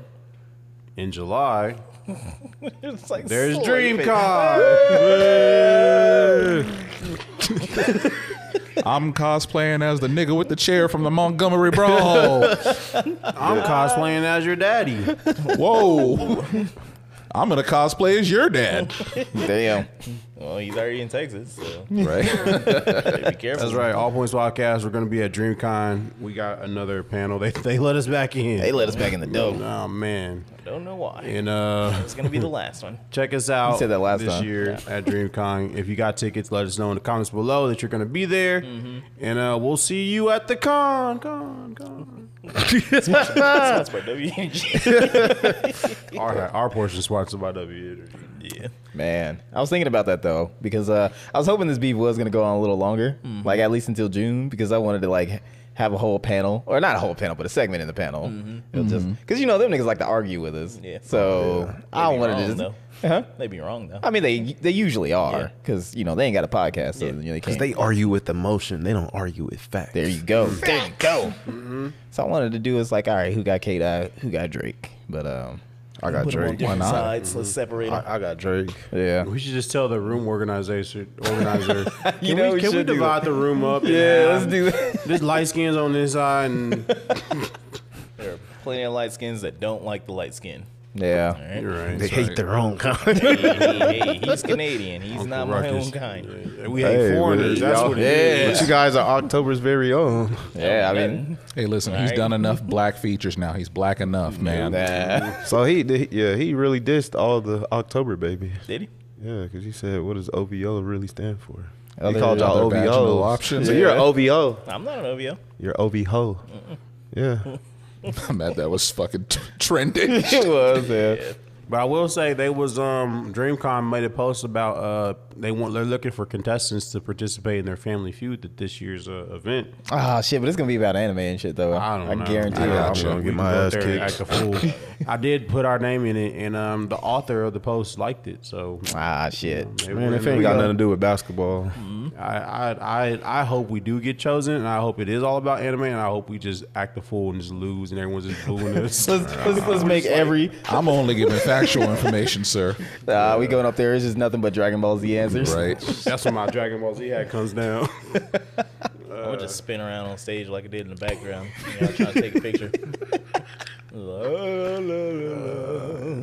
in July, it's like there's sleeping. DreamCon. I'm cosplaying as the nigga with the chair from the Montgomery Brawl. I'm cosplaying as your daddy. Whoa. I'm gonna cosplay as your dad. Damn. Well, he's already in Texas, so Right. be careful. That's right. All Points Podcast. We're going to be at DreamCon. We got another panel. They they let us back in. They let us back in the door. Oh man. Don't know why. And uh, It's gonna be the last one. check us out. said that last this time. year at DreamCon. If you got tickets, let us know in the comments below that you're going to be there, and uh, we'll see you at the con. Con. Con. Sponsored by Dubby Energy. Our, our portion sponsored by Dubby Energy. yeah. Man, I was thinking about that though because uh, I was hoping this beef was gonna go on a little longer, Mm-hmm. like at least until June, because I wanted to like have a whole panel or not a whole panel, but a segment in the panel. It'll just because you know them niggas like to argue with us. Mm-hmm. Yeah. So I They be wanted to wrong, just. though. Huh? They be wrong though. I mean, they they usually are because you know they ain't got a podcast, so Yeah. you know, they can't. they argue with emotion. They don't argue with facts. there you go. There you go. So I wanted to do is like, all right, who got K Dot, who got Drake, but um, I got Put them on Drake. Why not? sides. Let's separate them. I, I got Drake. yeah. We should just tell the room organization organizer. Can You know we, we can we should do divide the room up? in Yeah, half? let's do that. There's light skins on this side, and There are plenty of light skins that don't like the light skin. Yeah. All right. you're right. They hate their own kind. hey, hey, hey, he's Canadian. He's Uncle not my Ruckus. own kind. Yeah, We hate foreigners. That's y'all- what it is. But you guys are October's very own. Yeah, I mean, Hey, listen, he's Right. done enough black features now. He's black enough, man. nah. So he, did- yeah, he really dissed all the October babies. Did he? Yeah, because he said, "What does OVO really stand for?" Other- he called y'all other vaginal OVO options? So you're an OVO. I'm not an OVO. You're OVO. Yeah. I'm mad that was fucking t- trending. it was, yeah. But I will say they was um DreamCon made a post about uh they want they're looking for contestants to participate in their Family Feud at this year's uh, event. Ah, shit, but it's gonna be about anime and shit, though. I don't know. guarantee I it. got I'm gonna get my ass out there and kicked. act a fool. I did put our name in it, and um the author of the post liked it. So Ah, shit. maybe Man, we're if it ain't the- got nothing to do with basketball, I, I I I hope we do get chosen, and I hope it is all about anime, and I hope we just act a fool and just lose, and everyone's just booing us. Let's, let's, let's make every. I'm only giving factual information, sir. Uh, we going up there. It's just nothing but Dragon Ball Z answers. Right? That's when my Dragon Ball Z hat comes down. I'm gonna just spin around on stage like I did in the background. You know, trying to take a picture.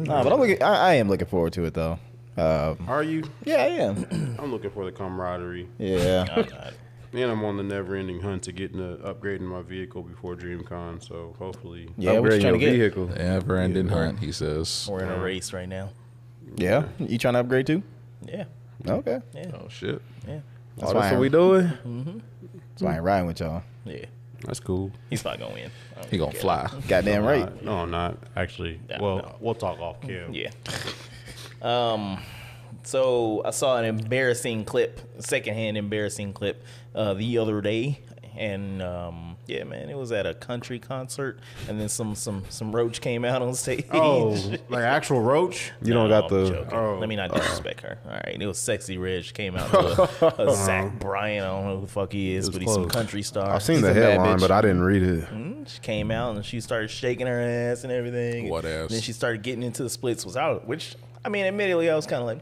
Nah, but I'm looking, I, I am looking forward to it though. Um, Are you? yeah, I am. I'm looking for the camaraderie, Yeah. I'm and I'm on the never-ending hunt to getting into upgrading my vehicle before DreamCon. So hopefully, Yeah, what you upgrading trying your to get? vehicle. Never ending hunt, he says. We're in a race right now. Yeah. You trying to upgrade too? Yeah. Okay. Yeah. Oh, shit. Yeah. That's why, that's what we doing? that's why I ain't riding with y'all. Yeah. that's cool. He's not gonna win. He gonna care. fly. Goddamn No, right. Not. No, I'm not actually. Yeah, well, no. we'll talk off cam. Yeah. Um. So I saw an embarrassing clip, secondhand embarrassing clip, uh, the other day, and um, yeah, man, it was at a country concert, and then some some some roach came out on stage. Oh, like actual roach? You don't got I'm the. joking. oh. Let me not disrespect her. All right, it was Sexy Red came out. To a, a Zach Bryan. I don't know who the fuck he is, but he's some country star. I've seen He's the a bad headline, but I didn't read it. Mm, She came out and she started shaking her ass and everything. What ass? Then she started getting into the splits was out, which I mean, admittedly, I was kind of like,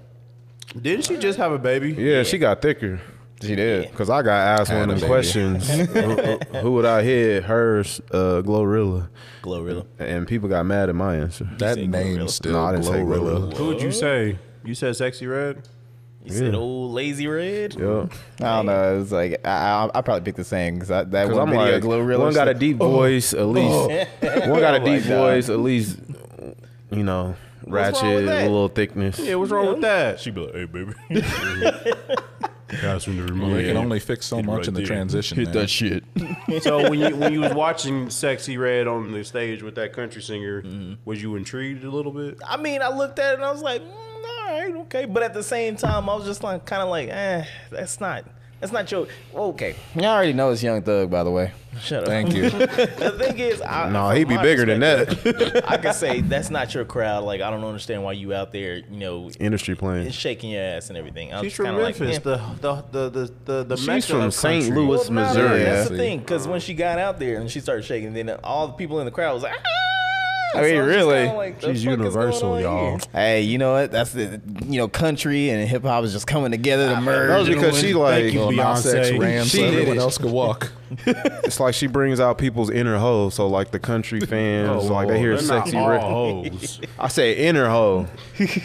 Didn't she just have a baby? Yeah, she got thicker. She did. Cause I got asked one of them baby. questions. who, who would I hit? Hers, uh, Glorilla, Glorilla. and people got mad at my answer. That say name Glorilla? still No, I didn't say Glorilla. Glorilla. Who would you say? You said sexy red? You said old lazy red. Yeah, I don't know. It's like I, I, I probably picked the same because that because one I'm video, like, Glorilla. one she's got a like, deep voice, at least. One got a Oh my deep God. voice, at least. You know, wrong ratchet, a little thickness. Yeah, what's wrong with that? She'd be like, hey, baby. Guys from the Well, they can only fix so Hit much right in the there. transition. man. shit. So when you when you was watching Sexy Red on the stage with that country singer, Mm-hmm. was you intrigued a little bit? I mean, I looked at it and I was like, mm, all right, okay. But at the same time, I was just like, kind of like, eh, that's not, that's not your, okay. I already know it's Young Thug, by the way. Shut up. Thank you. The thing is, I, No, he'd be bigger than that. I can say that's not your crowd. Like, I don't understand why you out there, you know, Industry playing. shaking your ass and everything. I was She's from kind of like, Memphis, eh. the, the the the the the She's mecca from St. Louis, Well, no, Missouri. That's Yeah. the thing, because when she got out there and she started shaking, then all the people in the crowd was like, ah! I mean, So really? like, She's fuck is going universal, y'all. here? Hey, you know what? That's the you know country and hip hop is just coming together to merge. That was because she like you, Lil Nas X Beyonce. ran She so did everyone it. else could walk. it's like she brings out people's inner hoe. So like the country oh, fans, like they hear sexy all red. hoes. I say inner hoe.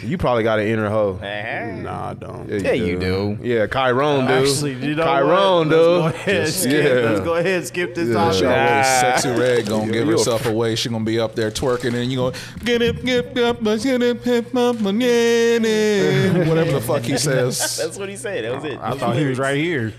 you probably got an inner hoe. Nah, I don't. Yeah, you do. Yeah, Chiron do. Actually, you know Chiron what? Let's go do. ahead, Just- skip, yeah. Let's go ahead and skip this Yeah. topic. Y'all Nah. sexy red gonna give You a- herself away. She gonna be up there twerking, and you gonna get it, get up, get it, hip hop, yeah, yeah. whatever the fuck he says. That's what he said. That was it. I thought he was right here.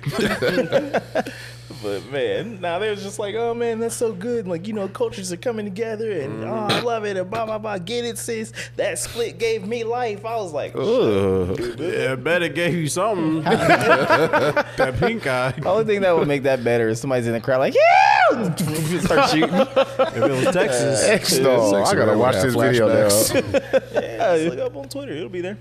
But man, now they was just like, oh man, that's so good. Like you know, cultures are coming together, and oh, I mm. love it, and blah blah blah. Get it, sis. That split gave me life. I was like, Ugh. Yeah, I bet it gave you something. that pink eye. The only thing that would make that better is somebody's in the crowd like, yeah, start shooting. If it was Texas, X doll. I gotta watch this video now. yeah, just look up on Twitter. It'll be there.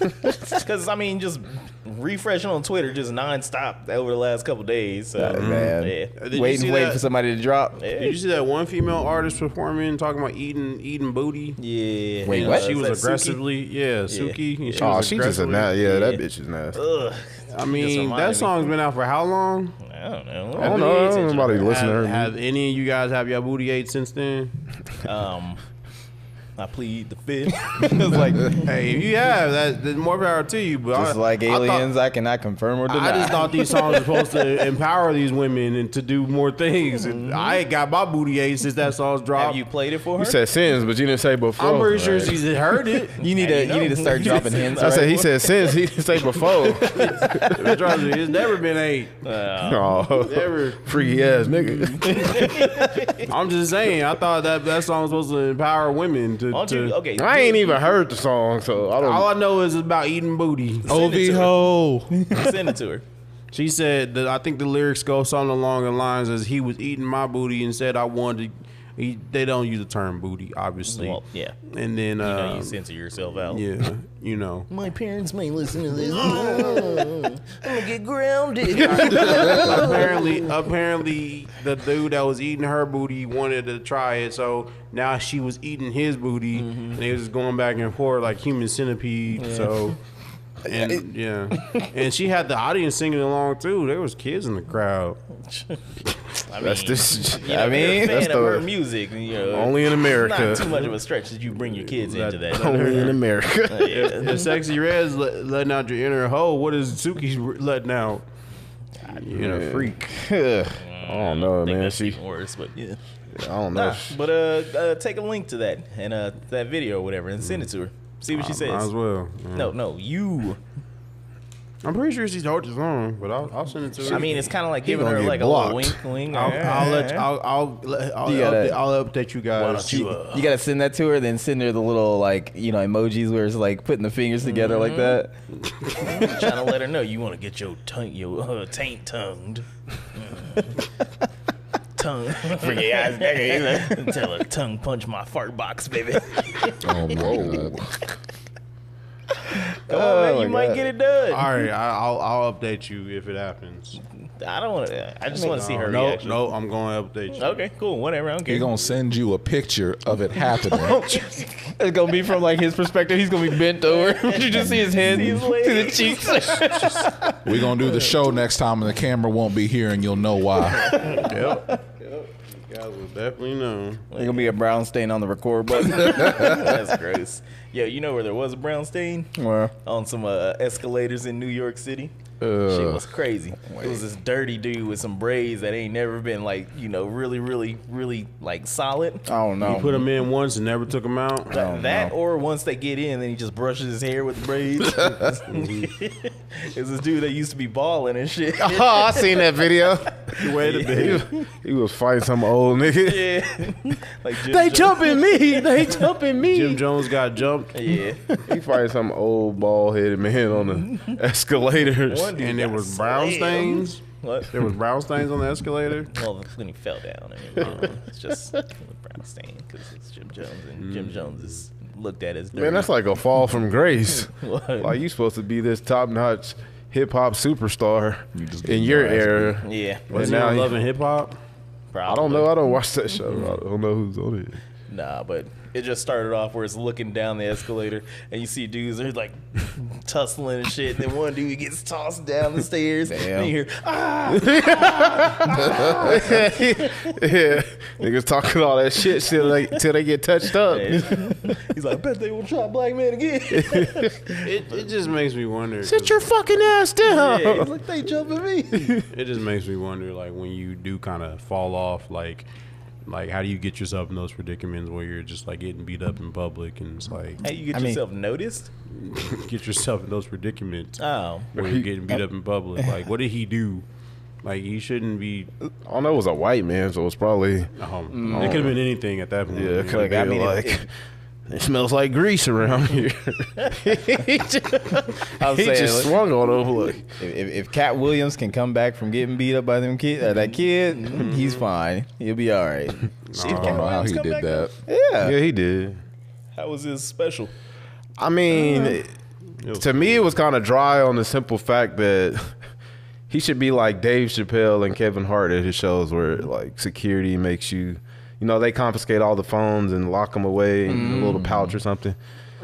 Because I mean, just refreshing on Twitter just nonstop over the last couple days. So, Oh, man. yeah. Did you waiting, see waiting that? for somebody to drop. Yeah. Did you see that one female artist performing, talking about eating eating booty? Yeah. Wait, And, what? She is was that Suki? aggressively, yeah, Suki. and She Oh, was she's just a aggressively- nut. Yeah, that bitch is nasty. Ugh. I mean, reminded that me. song's been out for how long? I don't know. I don't know. I don't know nobody listen to Have, her. have any of you guys have your booty ate since then? Um, I plead the fifth. it's like, hey, if you have, that, then more power to you. But just I, like I thought- aliens, I, cannot confirm or deny. I just thought these songs were supposed to empower these women and to do more things. And mm-hmm. I ain't got my booty ate since that song's Have dropped. you played it for her? You said sins, but you didn't say before. I'm pretty sure Right. she's heard it. you need to you you, need to start dropping hints. I said he said sins. He didn't say before. Trust me, it's never been ate. oh, Never. freaky ass nigga. I'm just saying. I thought that that song was supposed to empower women to. Why don't to okay. I ain't even heard the song, so I don't. All I know is it's about eating booty. Send it to her. ho. Send it to her. She said that I think the lyrics go something along the lines as he was eating my booty and said I wanted. To, he, they don't use the term booty, obviously. Well, yeah. and then You know, uh, you censor yourself out. yeah, you know. My parents may listen to this. I'm gonna get grounded. apparently, apparently, the dude that was eating her booty wanted to try it, so now she was eating his booty, and they was just going back and forth like human centipede. So, and yeah, and she had the audience singing along too. There was kids in the crowd. I mean, That's this. you know, I if you're a mean, fan that's of her the- music. You know, Only in America. Not too much of a stretch that you bring your kids into that. Only in America. Yeah. The sexy red's let, letting out your inner hoe. What is Suki's letting out? You know, freak. I don't know, I think man. that's She, even worse, but yeah. I don't know. Nah, but uh, uh, take a link to that and uh, that video or whatever, and send it to her. See what she Might as says. well. No, no, you. I'm pretty sure she's heard the song, but I'll, I'll send it to her. I mean, it's kind of like giving gonna her get like a blocked. little wink, wink. I'll, I'll let you, I'll I'll let- I'll, You gotta- update, I'll update you guys. Why don't you, uh, You gotta send that to her, then send her the little like you know emojis where it's like putting the fingers together like that. trying to let her know you want to get your tongue, your uh, taint tongued. tongue. Freaky ass nigga. Tell her tongue punch my fart box, baby. Oh my god. Come on, man, oh, you might God. get it done. All right, I, I'll I'll update you if it happens. I don't want to. I just want to see her no, reaction. no, I'm going to update you. Okay, cool. Whatever. I don't care. He's gonna send you a picture of it happening. It's gonna be from like his perspective. He's gonna be bent over. you just see his head, See his see the legs. cheeks. We're gonna do the show next time, and the camera won't be here, and you'll know why. Yep. yep. You guys will definitely know. There's gonna be a brown stain on the record button. That's gross. Yo, you know where there was a brown stain Well, on some uh, escalators in New York City? Uh, shit was crazy. It was this dirty dude with some braids that ain't never been like, you know, really, really, really like solid. I don't know. You put them in once and never took them out. That, that or once they get in, then he just brushes his hair with the braids. it's this dude that used to be balling and shit. Oh, I seen that video. Wait a He minute. was, he was fighting some old nigga. yeah, like Jim They Jones. jumping me. They jumping me. Jim Jones got jumped, Yeah, He fighting some old bald headed man on the escalators. One dude and there was brown slammed. stains. What? There was brown stains on the escalator. Well, when he fell down, I mean, you it's just a brown stain because it's Jim Jones, and Jim mm. Jones is looked at as dirty. Man, that's like a fall from grace. What? like you supposed to be this top notch hip hop superstar just in your your ass era. yeah, Was he now on he- Love and Hip Hop? I don't know. I don't watch that show. I don't know who's on it. Nah, but it just started off where it's looking down the escalator and you see dudes they're like tussling and shit. And then one dude gets tossed down the stairs. And you hear ah, yeah, niggas talking all that shit till they till they get touched up. he's like, I bet they will try black man again. It, it just makes me wonder. Sit 'cause your fucking ass down. yeah, he's like they jumping me. It just makes me wonder, like when you do kind of fall off, like, like how do you get yourself in those predicaments where you're just like getting beat up in public and it's like How you get I mean- yourself noticed? get yourself in those predicaments Oh, where you're getting beat up in public. Like, what did he do? Like he shouldn't be. I don't know. It was a white man, so it's probably Um, It could have been anything at that point. yeah. It could Look, I have been mean, like. if- It smells like grease around here. he just, I was he saying, just swung on over. like. if, if, if Katt Williams can come back from getting beat up by them kid, uh, that kid, he's fine. He'll be all right. I don't know how he did that. Yeah. Yeah, he did. How was his special? I mean, It was to me, it was kind of dry on the simple fact that he should be like Dave Chappelle and Kevin Hart at his shows, where like security makes you, you know, they confiscate all the phones and lock them away in a little mm. pouch or something.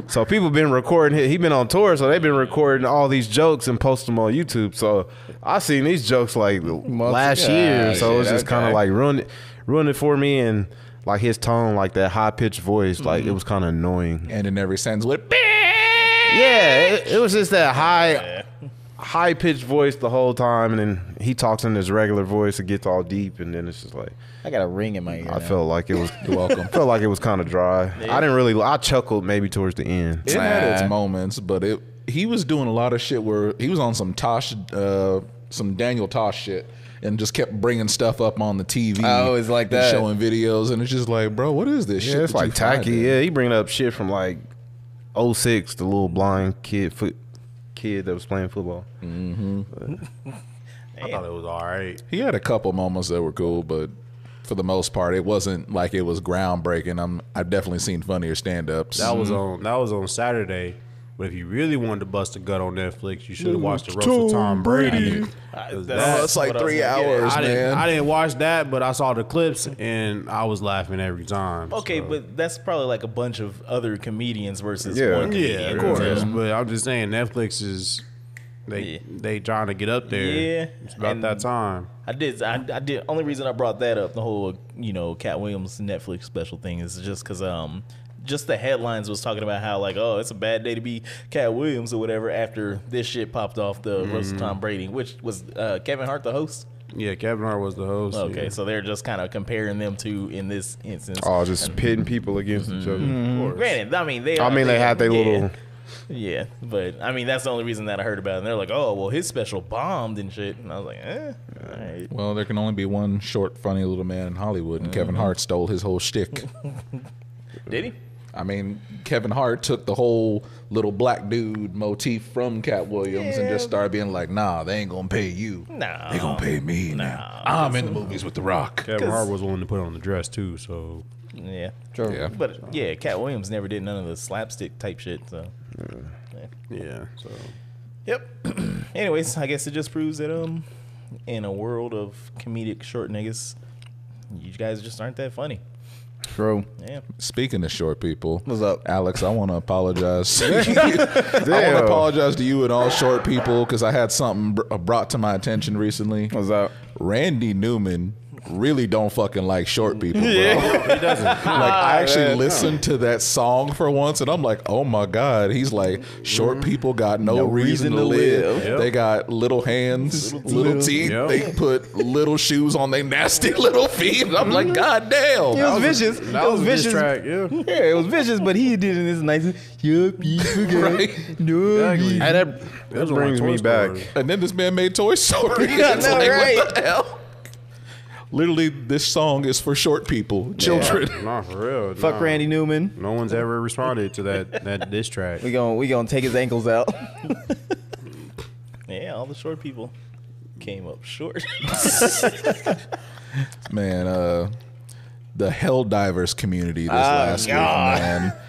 So people been recording. He been on tour, so they've been recording all these jokes and post them on YouTube. So I seen these jokes like last ago. year, so it's shit, just kind of like ruined it, ruined it for me and. Like his tone, like that high pitched voice, like it mm. was kind of annoying. And in every sentence with Yeah, it, it was just that high, high pitched voice the whole time, and then he talks in his regular voice. It gets all deep, and then it's just like I got a ring in my ear. I now. felt like it was welcome. felt like it was kind of dry. I didn't really. I chuckled maybe towards the end. it had its moments, but it he was doing a lot of shit where he was on some Tosh, uh, some Daniel Tosh shit, and just kept bringing stuff up on the TV. Oh, it's like and that. showing videos, and it's just like, bro, what is this Yeah, shit? it's like tacky. Yeah, he bringing up shit from like 06, the little blind kid foot kid that was playing football. Mm-hmm. I thought it was all right. He had a couple moments that were cool, but for the most part, it wasn't like it was groundbreaking. I'm I've definitely seen funnier stand ups. That was mm-hmm. on. That was on Saturday. But if you really wanted to bust a gut on Netflix, you should have watched the roast of Tom Brady. 'Cause that's Oh, it's like what I was three gonna get at. hours, I didn't, man. I didn't watch that, but I saw the clips and I was laughing every time. Okay, so. but that's probably like a bunch of other comedians versus Yeah. one comedian. yeah, of course. But I'm just saying, Netflix is they Yeah. they trying to get up there. Yeah, it's about and- that time. I did. I, I did. Only reason I brought that up, the whole you know Katt Williams Netflix special thing, is just because um just the headlines was talking about how like oh it's a bad day to be Katt Williams or whatever after this shit popped off the roast of Tom Brady, which was uh, Kevin Hart the host. Yeah, Kevin Hart was the host. Okay, yeah. so they're just kind of comparing them to in this instance. Oh, just pitting people against each other. Granted, I mean they. I mean, they had their yeah. little. Yeah, but I mean that's the only reason that I heard about it. And they're like, oh well, his special bombed and shit, and I was like, eh, all right. well, there can only be one short, funny little man in Hollywood, and Kevin Hart stole his whole shtick. Did he? I mean, Kevin Hart took the whole little black dude motif from Katt Williams and just started being like, "Nah, they ain't gonna pay you. Nah. they gonna pay me now. I'm in the movies with The Rock." Kevin Hart was willing to put on the dress too. So Yeah. True. Yeah. But yeah, Katt Williams never did none of the slapstick type shit. So. yeah, so Yep. Anyways, I guess it just proves that um, in a world of comedic short niggas, you guys just aren't that funny. True. Yeah. Speaking of short people, What's up? Alex? I want to apologize. I want to apologize to you and all short people because I had something br- uh, brought to my attention recently. What's up? Randy Newman really don't fucking like short people, bro. he doesn't. like I actually listened to that song for once, and I'm like, oh my god. He's like, short mm-hmm. people got no, reason, to live. Yep. They got little hands, little, teeth. Yep. They put little shoes on their nasty little feet. And I'm like, mm-hmm. god damn. It was vicious. that it was, was vicious. track. Yeah, Yeah, it was vicious, but he did it in this nice. Yup, you forgot. Right. No, Exactly. And that, That that brings me back. Story. And then this man made Toy Story. I It's know, like, right? What the hell? Literally, this song is for short people, children. Nah, for real. Fuck nah. Randy Newman. No one's ever responded to that that diss track. We gonna we gonna take his ankles out. Yeah, all the short people came up short. Man, uh, the Helldivers community this Oh, last God.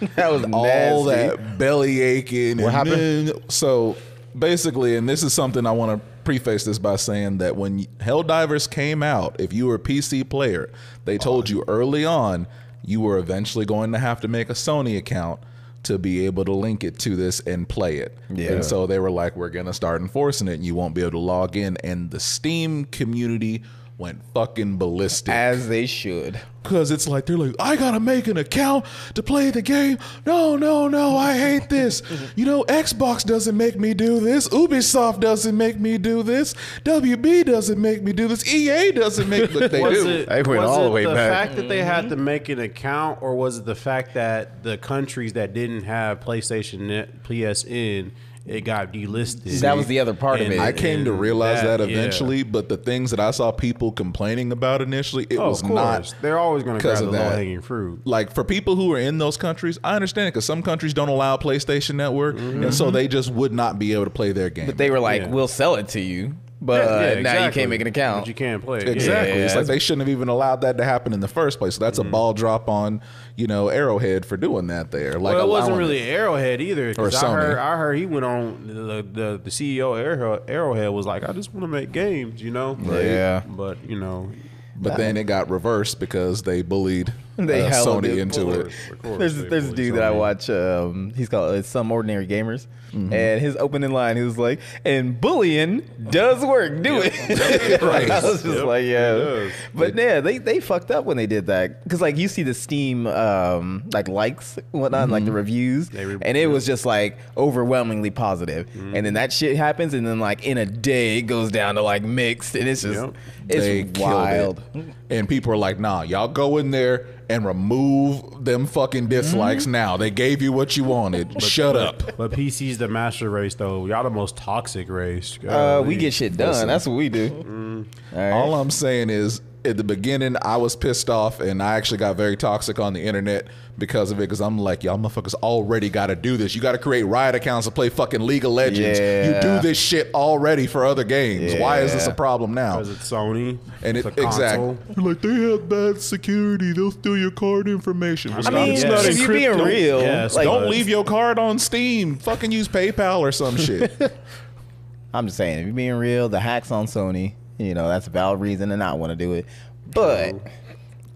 week, man. that was all nasty. that belly aching. What and happened? then- so basically, and this is something I want to preface this by saying that when Helldivers came out, if you were a PC player, they told you early on you were eventually going to have to make a Sony account to be able to link it to this and play it. Yeah. And so they were like, we're going to start enforcing it and you won't be able to log in. And the Steam community went fucking ballistic. As they should. Cause it's like they're like, I gotta make an account to play the game. No, no, no, I hate this. You know, Xbox doesn't make me do this. Ubisoft doesn't make me do this. WB doesn't make me do this. EA doesn't make but they was do. it, They went all the way the back. fact that they had to mm-hmm. make an account, or was it the fact that the countries that didn't have PlayStation PSN it got delisted. That was the other part of it. I came to realize that, yeah. eventually, but the things that I saw people complaining about initially, it Oh, was of not They're always going to grab of the that. low hanging fruit. like for people who are in those countries. I understand it because some countries don't allow PlayStation Network, and so mm-hmm. they just would not be able to play their game. But they were like, Yeah. "We'll sell it to you, but uh, now you can't make an account." But you can't play. Exactly. Yeah, it's like they shouldn't have even allowed that to happen in the first place. So that's a ball drop on, you know, Arrowhead for doing that there. Like well, it wasn't allowing- really Arrowhead either. Or I heard, Sony. I heard he went on the the, the CEO of Arrowhead was like, I just want to make games, you know. Yeah. But you know, But then it got reversed because they bullied They uh, held Sony it into forward. it. course There's there's a bullied dude that I watch. Um, he's called uh, Some Ordinary Gamers, Mm-hmm. and his opening line he was like, "And bullying does work. Do it." Right. I was just Yep, like, "Yeah," it but yeah, they they fucked up when they did that because like you see the Steam um, like likes and whatnot, like Mm-hmm. the reviews, re- and it was just like overwhelmingly positive. Mm-hmm. And then that shit happens, and then like in a day it goes down to like mixed, and it's just Yep. it's killed wild. it. And people are like, nah, y'all go in there and remove them fucking dislikes Mm-hmm. now. They gave you what you wanted. Shut up. But PC's the master race though. Y'all the most toxic race. Uh, we get shit done. Listen. That's what we do. Mm. All right. All I'm saying is, at the beginning, I was pissed off, and I actually got very toxic on the internet because of it. Because I'm like, y'all motherfuckers already got to do this. You got to create Riot accounts to play fucking League of Legends. Yeah. You do this shit already for other games. Why is this a problem now? Because it's Sony. And it's it a exactly. console. You're like they have bad security. They'll steal your card information. Well, I mean, It's if not you're being real, Yes, like, Don't leave your card on Steam. Fucking use PayPal or some shit. I'm just saying, if you're being real, the hacks on Sony, you know, that's a valid reason to not want to do it. But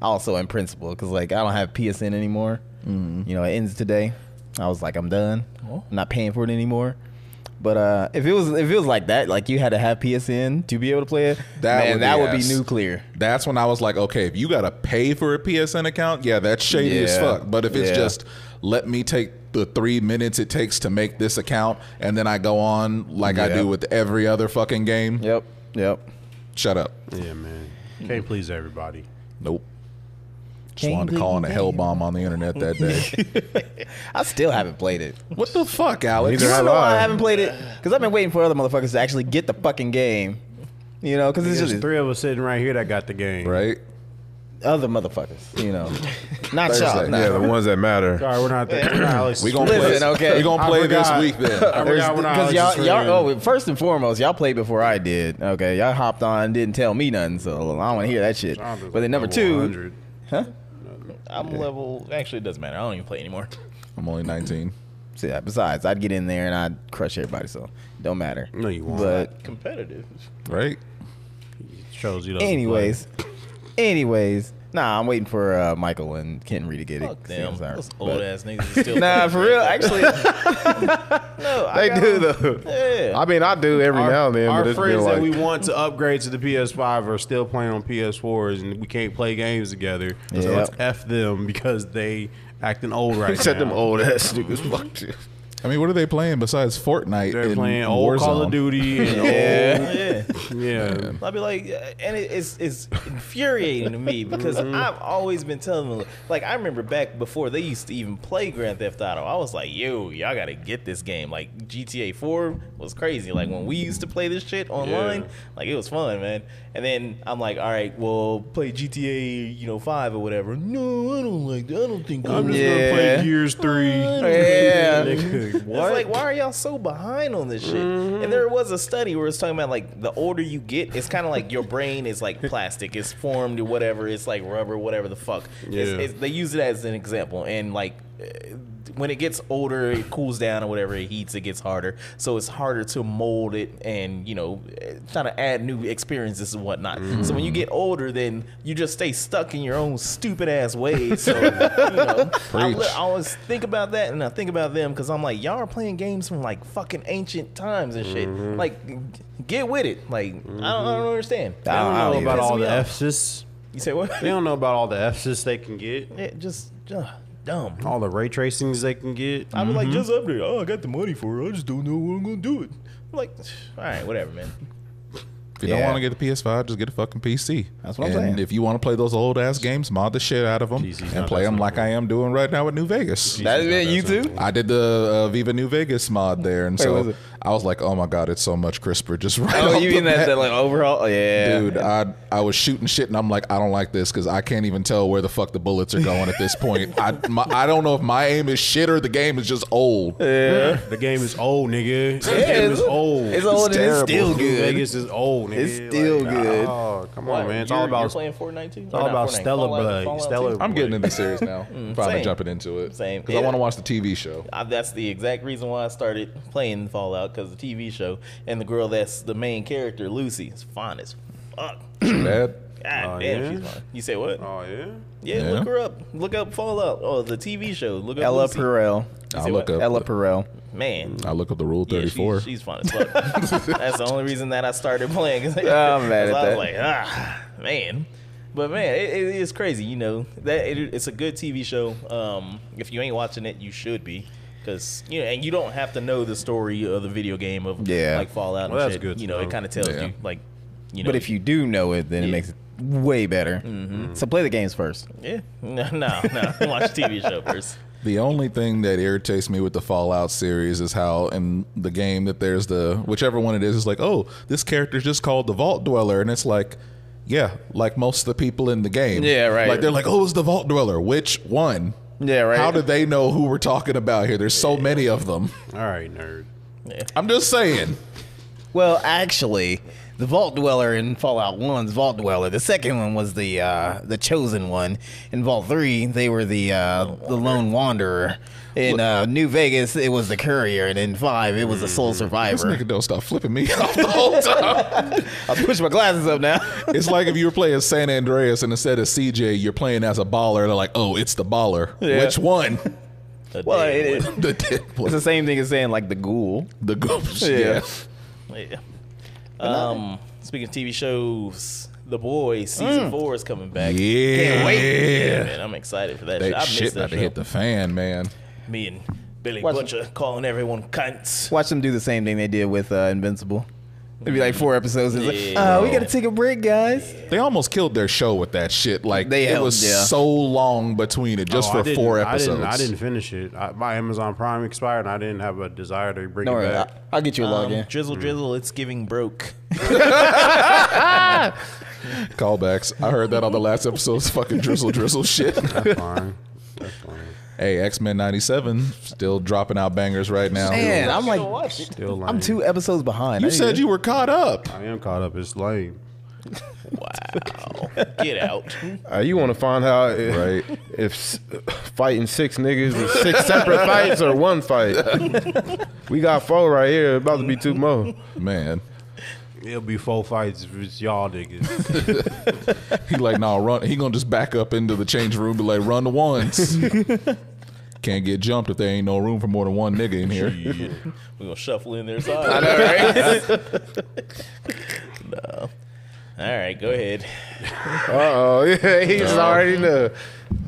also in principle, because like I don't have PSN anymore. Mm-hmm. You know, it ends today. I was like, I'm done. I'm not paying for it anymore. But uh, if it was if it was like that, like you had to have PSN to be able to play it, That man, would be that would ass. be nuclear. That's when I was like, okay, if you gotta pay for a PSN account, yeah, that's shady as fuck. But if it's Yeah. just let me take the three minutes it takes to make this account and then I go on like I do with every other fucking game, Yep, yep. Shut up. Yeah, man. Can't please everybody. Nope. Just Can't wanted to call in a hell bomb on the internet that day. I still haven't played it. what the fuck, Alex? You Neither wanna have know why I I. haven't played it? Because I've been waiting for other motherfuckers to actually get the fucking game. You know, because it's There's just three of us sitting right here that got the game. Right? Other motherfuckers. You know, not Thursday. y'all. Yeah, Yeah, the ones that matter. Sorry, we're not there. We gonna Listen, play. okay. We gonna I play this week then. I forgot when Because y'all, is y'all, oh, first and foremost, y'all played before I did. Okay, y'all hopped on, didn't tell me nothing, so I don't want to hear that shit. But then number two, 100. huh? I'm level. Actually, it doesn't matter. I don't even play anymore. I'm only 19. So, yeah, besides, I'd get in there and I'd crush everybody, so don't matter. No, you won't. But Competitive. Right? shows you. doesn't anyways, anyways, nah, I'm waiting for uh, Michael and Kenton Reed to get Fuck it. them. Sorry. Those But- old ass niggas. is Still Nah, for real. Actually, No, I They got- do though. Yeah. I mean, I do every Our, now and then, our but it's been friends like that we want to upgrade to the PS5 are still playing on PS4s, and we can't play games together. So Yep. let's f them because they acting old right set now. them old ass niggas. Fuck you. I mean, what are they playing besides Fortnite? They're and playing old Call of Duty and Yeah. old, yeah. I'll be like, uh, and it, it's it's infuriating to me because I've always been telling them, like, I remember back before they used to even play Grand Theft Auto, I was like, yo, y'all gotta get this game. Like, GTA 4 was crazy. Like, when we used to play this shit online, Yeah. like, it was fun, man. And then I'm like, all right, well, play GTA, you know, 5 or whatever. No, I don't like that. I don't think I'm just Yeah. gonna play Gears Three. Yeah. It's like, why are y'all so behind on this shit? Mm-hmm. And there was a study where it's talking about like the older you get, it's kind of like your brain is like plastic, it's formed or whatever, it's like rubber, whatever the fuck. It's, Yeah. it's, they use it as an example, and like. When it gets older, it cools down or whatever. It heats, it gets harder. So it's harder to mold it and you know, trying to add new experiences and whatnot. So when you get older, then you just stay stuck in your own stupid ass ways. So you know, I, li- I always think about that and I think about them because I'm like, y'all are playing games from like fucking ancient times and shit. Like, g- get with it. Like, I, don't, I don't understand. I don't don't know about all the. FSys. You say what? They don't know about all the FSys they can get, Yeah, just uh, dumb. all the ray tracings they can get. I was like, just update. Oh, I got the money for it. I just don't know when I'm gonna do it. I'm like, all right, whatever, man. If you don't Yeah. want to get the PS5, just get a fucking PC. That's what I'm and saying. if you want to play those old ass games, mod the shit out of them PC's and not play that them like. I am doing right now with New Vegas. That is not it, you too? I did the uh, Viva New Vegas mod there, and Wait, was so it- I was like, "Oh my god, it's so much crisper." Just right. Oh, you mean that, bat. that like overall? Oh, yeah, Dude, I I was shooting shit and I'm like, I don't like this because I can't even tell where the fuck the bullets are going at this point. I my, I don't know if my aim is shit or the game is just old. Yeah, The game is old, nigga. The game it's- is old. it's old and it's still good. Vegas is old, nigga. It's still Like, good. Oh, come What, on, man. It's all about you're playing Fortnite too. it's all about stella Stellar Blade. Stellar. I'm getting into the series now. Mm, Finally same. jumping into it. Same. Because I want to watch the TV show. I, that's the exact reason why I started playing Fallout because the TV show and the girl that's the main character, Lucy, is fine as fuck. Bad. God Oh, damn, yeah? she's fine. You say what? Oh yeah. yeah, yeah. look her up. Look up Fallout. Oh, the TV show. Look up Ella Lucy. Purnell. I'll look what? up. Ella Purnell. Man, I look up the Rule yeah, 34. she's, she's fun as fuck. That's the only reason that I started playing. 'cause- I'm mad 'cause at I was that. like, ah, man. But man, it, it is crazy. You know that it, it's a good TV show. Um, if you ain't watching it, you should be. Cause you know, and you don't have to know the story of the video game of Yeah. like Fallout Well, and that's shit. good You know, know. it kind of tells Yeah. you like, you know. But if you do know it, then it makes it way better. Mm-hmm. So play the games first. yeah, no, no, no, watch the TV show first. The only thing that irritates me with the Fallout series is how in the game that there's the whichever one it is is like, oh, this character's just called the Vault Dweller, and it's like, yeah, like most of the people in the game. Yeah, right. Like they're like, oh, it's the Vault Dweller. Which one? Yeah, right. How do they know who we're talking about here? There's so many of them. All right, nerd. I'm just saying. Well, actually, the Vault Dweller in Fallout 1's Vault Dweller. The second one was the uh, the chosen one. In Vault 3, they were the uh, the lone wanderer. In uh, New Vegas, it was the courier, and in five, it was the sole Survivor. This survivor. nigga don't stop flipping me off the whole time. I'll push my glasses up now. it's like if you were playing San Andreas and instead of CJ, you're playing as a baller. They're like, oh, it's the baller. Yeah. Which one? The well, damn it, it, the it's the same thing as saying like the ghoul. The ghost. Yeah. Yeah. Yeah. Um, speaking of TV shows, The Boys season four is coming back. Yeah. Can't wait. Yeah, man, I'm excited for that. That shit. I shit missed about that to show. hit the fan, man. Me and Billy Watch- Butcher calling everyone cunts. Watch them do the same thing they did with uh, Invincible. It'd be like four episodes. It's like, Yeah. uh, we gotta take a break, guys. They almost killed their show with that shit. Like They it held- was yeah. so long between it just Oh, I for didn't- four I episodes. didn't, I didn't finish it. I, my Amazon Prime expired, and I didn't have a desire to bring Don't it worry, I, back. I'll get you a Um, login. drizzle, drizzle, it's giving broke. Callbacks. I heard that on the last episode's fucking drizzle drizzle shit. That's fine. That's fine. hey, X Men '97 still dropping out bangers right now. Man, I'm like, Still lame. I'm two episodes behind. you I said you were caught up. I am caught up. It's lame. Wow. Get out. Uh, you want to find out if, Right. if s- fighting six niggas is six separate fights or one fight. we got four right here. About to be two more. Man, It'll be four fights if it's y'all niggas. he like, nah, run. He gonna just back up into the change room, be like, run the ones. Can't get jumped if there ain't no room for more than one nigga in here. We're gonna shuffle in their side. no. All right, go ahead. Uh oh, yeah, he's already know.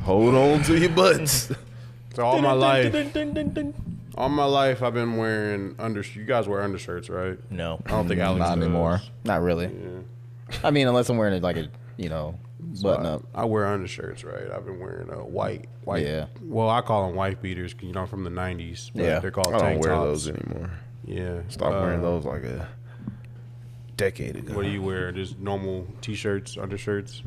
Hold on to your butts. So all my life, All my life, I've been wearing under. You guys wear undershirts, right? No. I don't think Alex Not does. anymore. Not really. Yeah. I mean, unless I'm wearing it like a, you know, button I, up. I wear undershirts, right? I've been wearing a white, white. Yeah. Well, I call them white beaters because you know I'm from the '90s. But Yeah. They're called I don't tank wear tops. those anymore. Yeah. Stop Uh, wearing those like a decade ago. What do you wear? Just normal t-shirts, undershirts,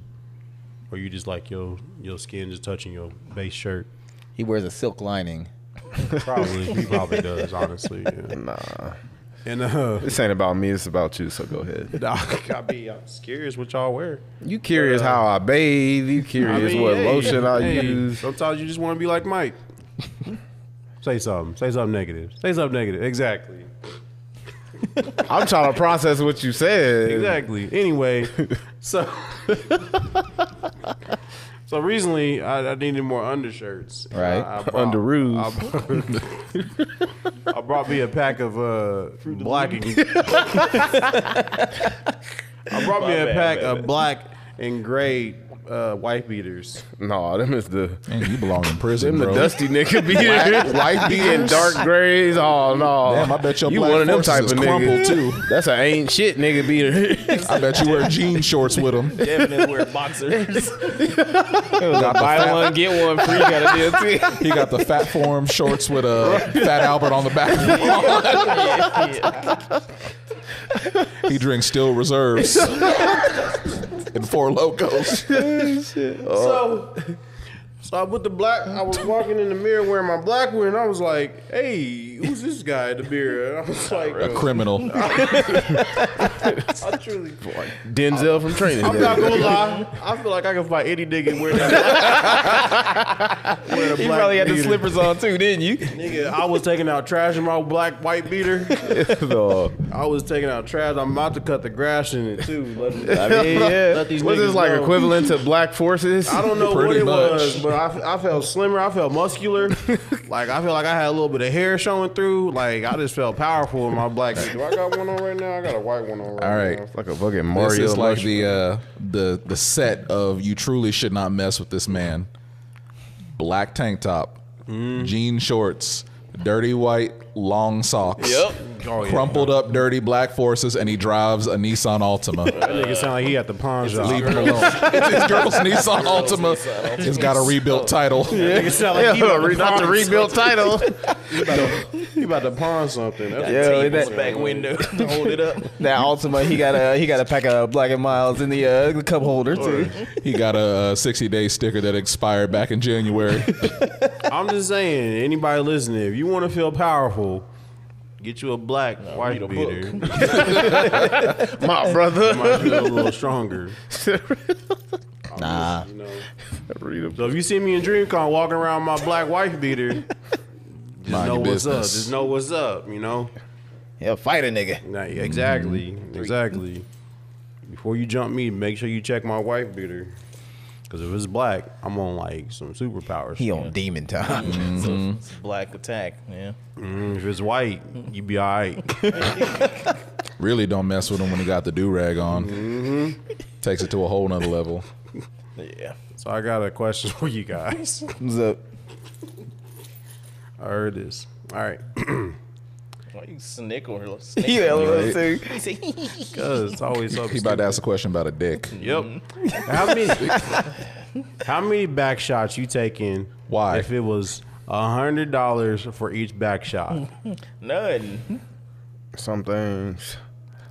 or you just like your your skin just touching your base shirt? He wears a silk lining. Probably, he probably does. Honestly, yeah. Nah, And uh, this ain't about me. It's about you. So go ahead. I be I'm just curious what y'all wear. You curious how I bathe? You curious what hey, lotion I hey, use? Sometimes you just want to be like Mike. Say something. Say something negative. Say something negative. Exactly. I'm trying to process what you said. Exactly. Anyway, so so recently I, I needed more undershirts. Right. I, I brought- Underoos. I, I brought me a pack of uh, black. And, I brought me a bad, pack my of black and gray uh, wife beaters. No, them is the Man, you belong in prison, them the dusty nigga beaters. white He in beaters? dark grays. Oh no. Damn, I bet your you black one of them type is of crumpled, nigga too. That's an ain't shit nigga beater. I bet you wear jean shorts with them. Definitely wear boxers. Buy one get one free kind of deal too. He got the fat form shorts with a Fat Albert on the back. he drinks Steel Reserves and Four Lokos. Oh, so, so I put the black. I was walking in the mirror wearing my black one, and I was like, "Hey, who's this guy at the mirror?" And I was like, A criminal. I truly, Denzel from Training I'm not gonna lie. I feel like I can fight any nigga wearing that. wearing a You black probably had the beater. slippers on too, didn't you? Nigga, I was taking out trash in my black white beater. No. I was taking out trash. I'm about to cut the grass in it too. Let, I mean, yeah. let these Was this like know. equivalent to Black Forces? I don't know what Pretty it much. was, but I, I felt slimmer. I felt muscular. like I feel like I had a little bit of hair showing through. Like I just felt powerful in my black. Do I got one on right now? I got a white one on right All right. now. Like a fucking This is like mushroom. the uh, the the set of you truly should not mess with this man. Black tank top, jean shorts, dirty white long socks. Yep. Oh, yeah. Crumpled up, dirty black forces, and he drives a Nissan Altima. That nigga sound like he at the pawn shop. Leave him alone. It's his girl's Nissan Altima. It's got a rebuilt title. Nigga sound like Yeah, he about to not the pawn rebuilt title. something. He about to pawn something. That's Yo, Tape that- on back window to hold it up. That Altima, he got a he got a pack of Black and Milds in the uh, the cup holder too. He got a 60 day sticker that expired back in January. I'm just saying, anybody listening, if you want to feel powerful, get you a black white read beater. My brother. Might feel a little stronger. Nah, You know. So if you see me in DreamCon walking around my black wife beater, just Mind know your what's up. Just know what's up. You know. yeah, fight a nigga. Nah, yeah, exactly. Mm-hmm. Exactly. Before you jump me, make sure you check my wife beater. Cause if it's black, I'm on like some superpowers. He on demon time. Mm-hmm. So it's black attack. Yeah. Mm, if it's white, you be alright. Really don't mess with him when he got the do rag on. Takes it to a whole nother level. Yeah. so I got a question for you guys. What's up? I heard this. All right. Why you snickle or snick? You LOL too. He said, Cause it's always something. He about to ask a question about a dick. Yep. How many? how many back shots you taking? Why? If it was a hundred dollars for each back shot. None. Some things.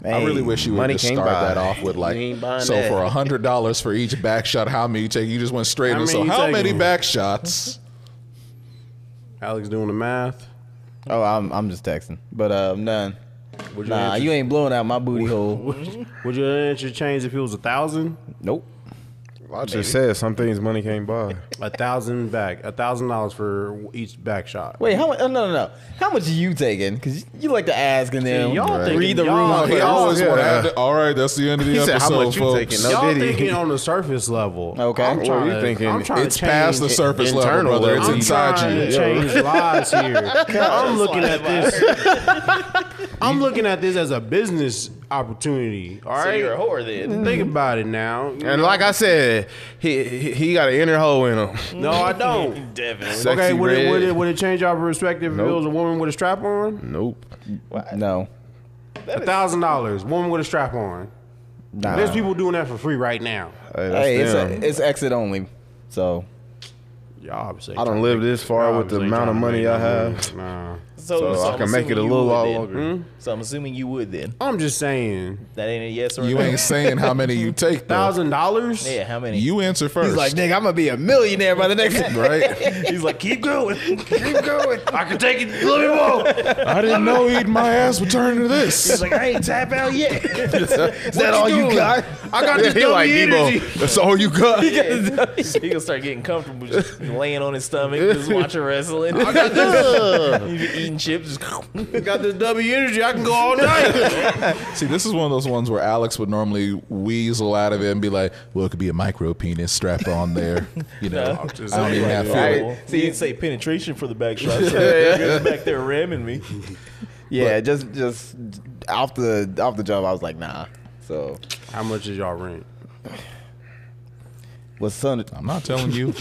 I really wish you would money just can't start buy. that off with like, ain't buying so that. for a hundred dollars for each back shot, how many you take? You just went straight How in. So many you how many taking? back shots? Alex doing the math. Oh, I'm I'm just texting, but um, none. Would you Nah, answer, you ain't blowing out my booty hole. Would your answer change if it was a thousand? Nope. I just said some things money can't buy. A thousand back, a thousand dollars for each back shot. Wait, how much? Oh, no, no, no. How much are you taking? Because you like to ask and then y'all thinking- read the y'all- room. Oh, he always Yeah. want to add. The, All right, that's the end of the He said, episode, "How much you folks. taking?" No. Y'all did thinking on the surface level. Okay. I'm What trying you to, thinking? I'm trying It's to past the change- surface level, internal brother. It's level. I'm inside trying you. to change lives here. I'm looking at this. I'm looking at this as a business opportunity. All So right. you're a whore then. Mm. Think about it now. And like I said, he he, he got an inner hole in him. no, I don't. Definitely. Sexy okay, would it, would it would it change our perspective if it was a woman with a strap on? Nope. No. A thousand dollars, woman with a strap on. Nah. There's people doing that for free right now. Hey, Hey, it's, a, it's exit only. So Y'all obviously I don't live this far with the amount of money I have. Nah. So, So I I'm can make it a assuming little you while would longer. then. Hmm? So I'm assuming you would then. I'm just saying, That ain't a yes or a You no. ain't saying how many you take. Though. thousand dollars. Yeah, how many? You answer first. he's like, nigga, I'm gonna be a millionaire by the next. right? He's like, keep going, keep going. I can take it a little bit more. I didn't know eating my ass would turn into He's this. like, I ain't tap out yet. Is that all you got? I got this he like energy. Debo. That's all you got. he gonna start getting comfortable, just laying on his stomach, just watching wrestling. I got this, eating chips. Just got this W energy. I can go all night. See, this is one of those ones where Alex would normally weasel out of it and be like, "Well, it could be a micro penis strap on there." You know, No. I don't even have Right. See, you didn't say penetration for the back shot. So you're back there ramming me. Yeah, just just off the off the job, I was like, nah. So How much is y'all rent? What's son? I'm not telling you.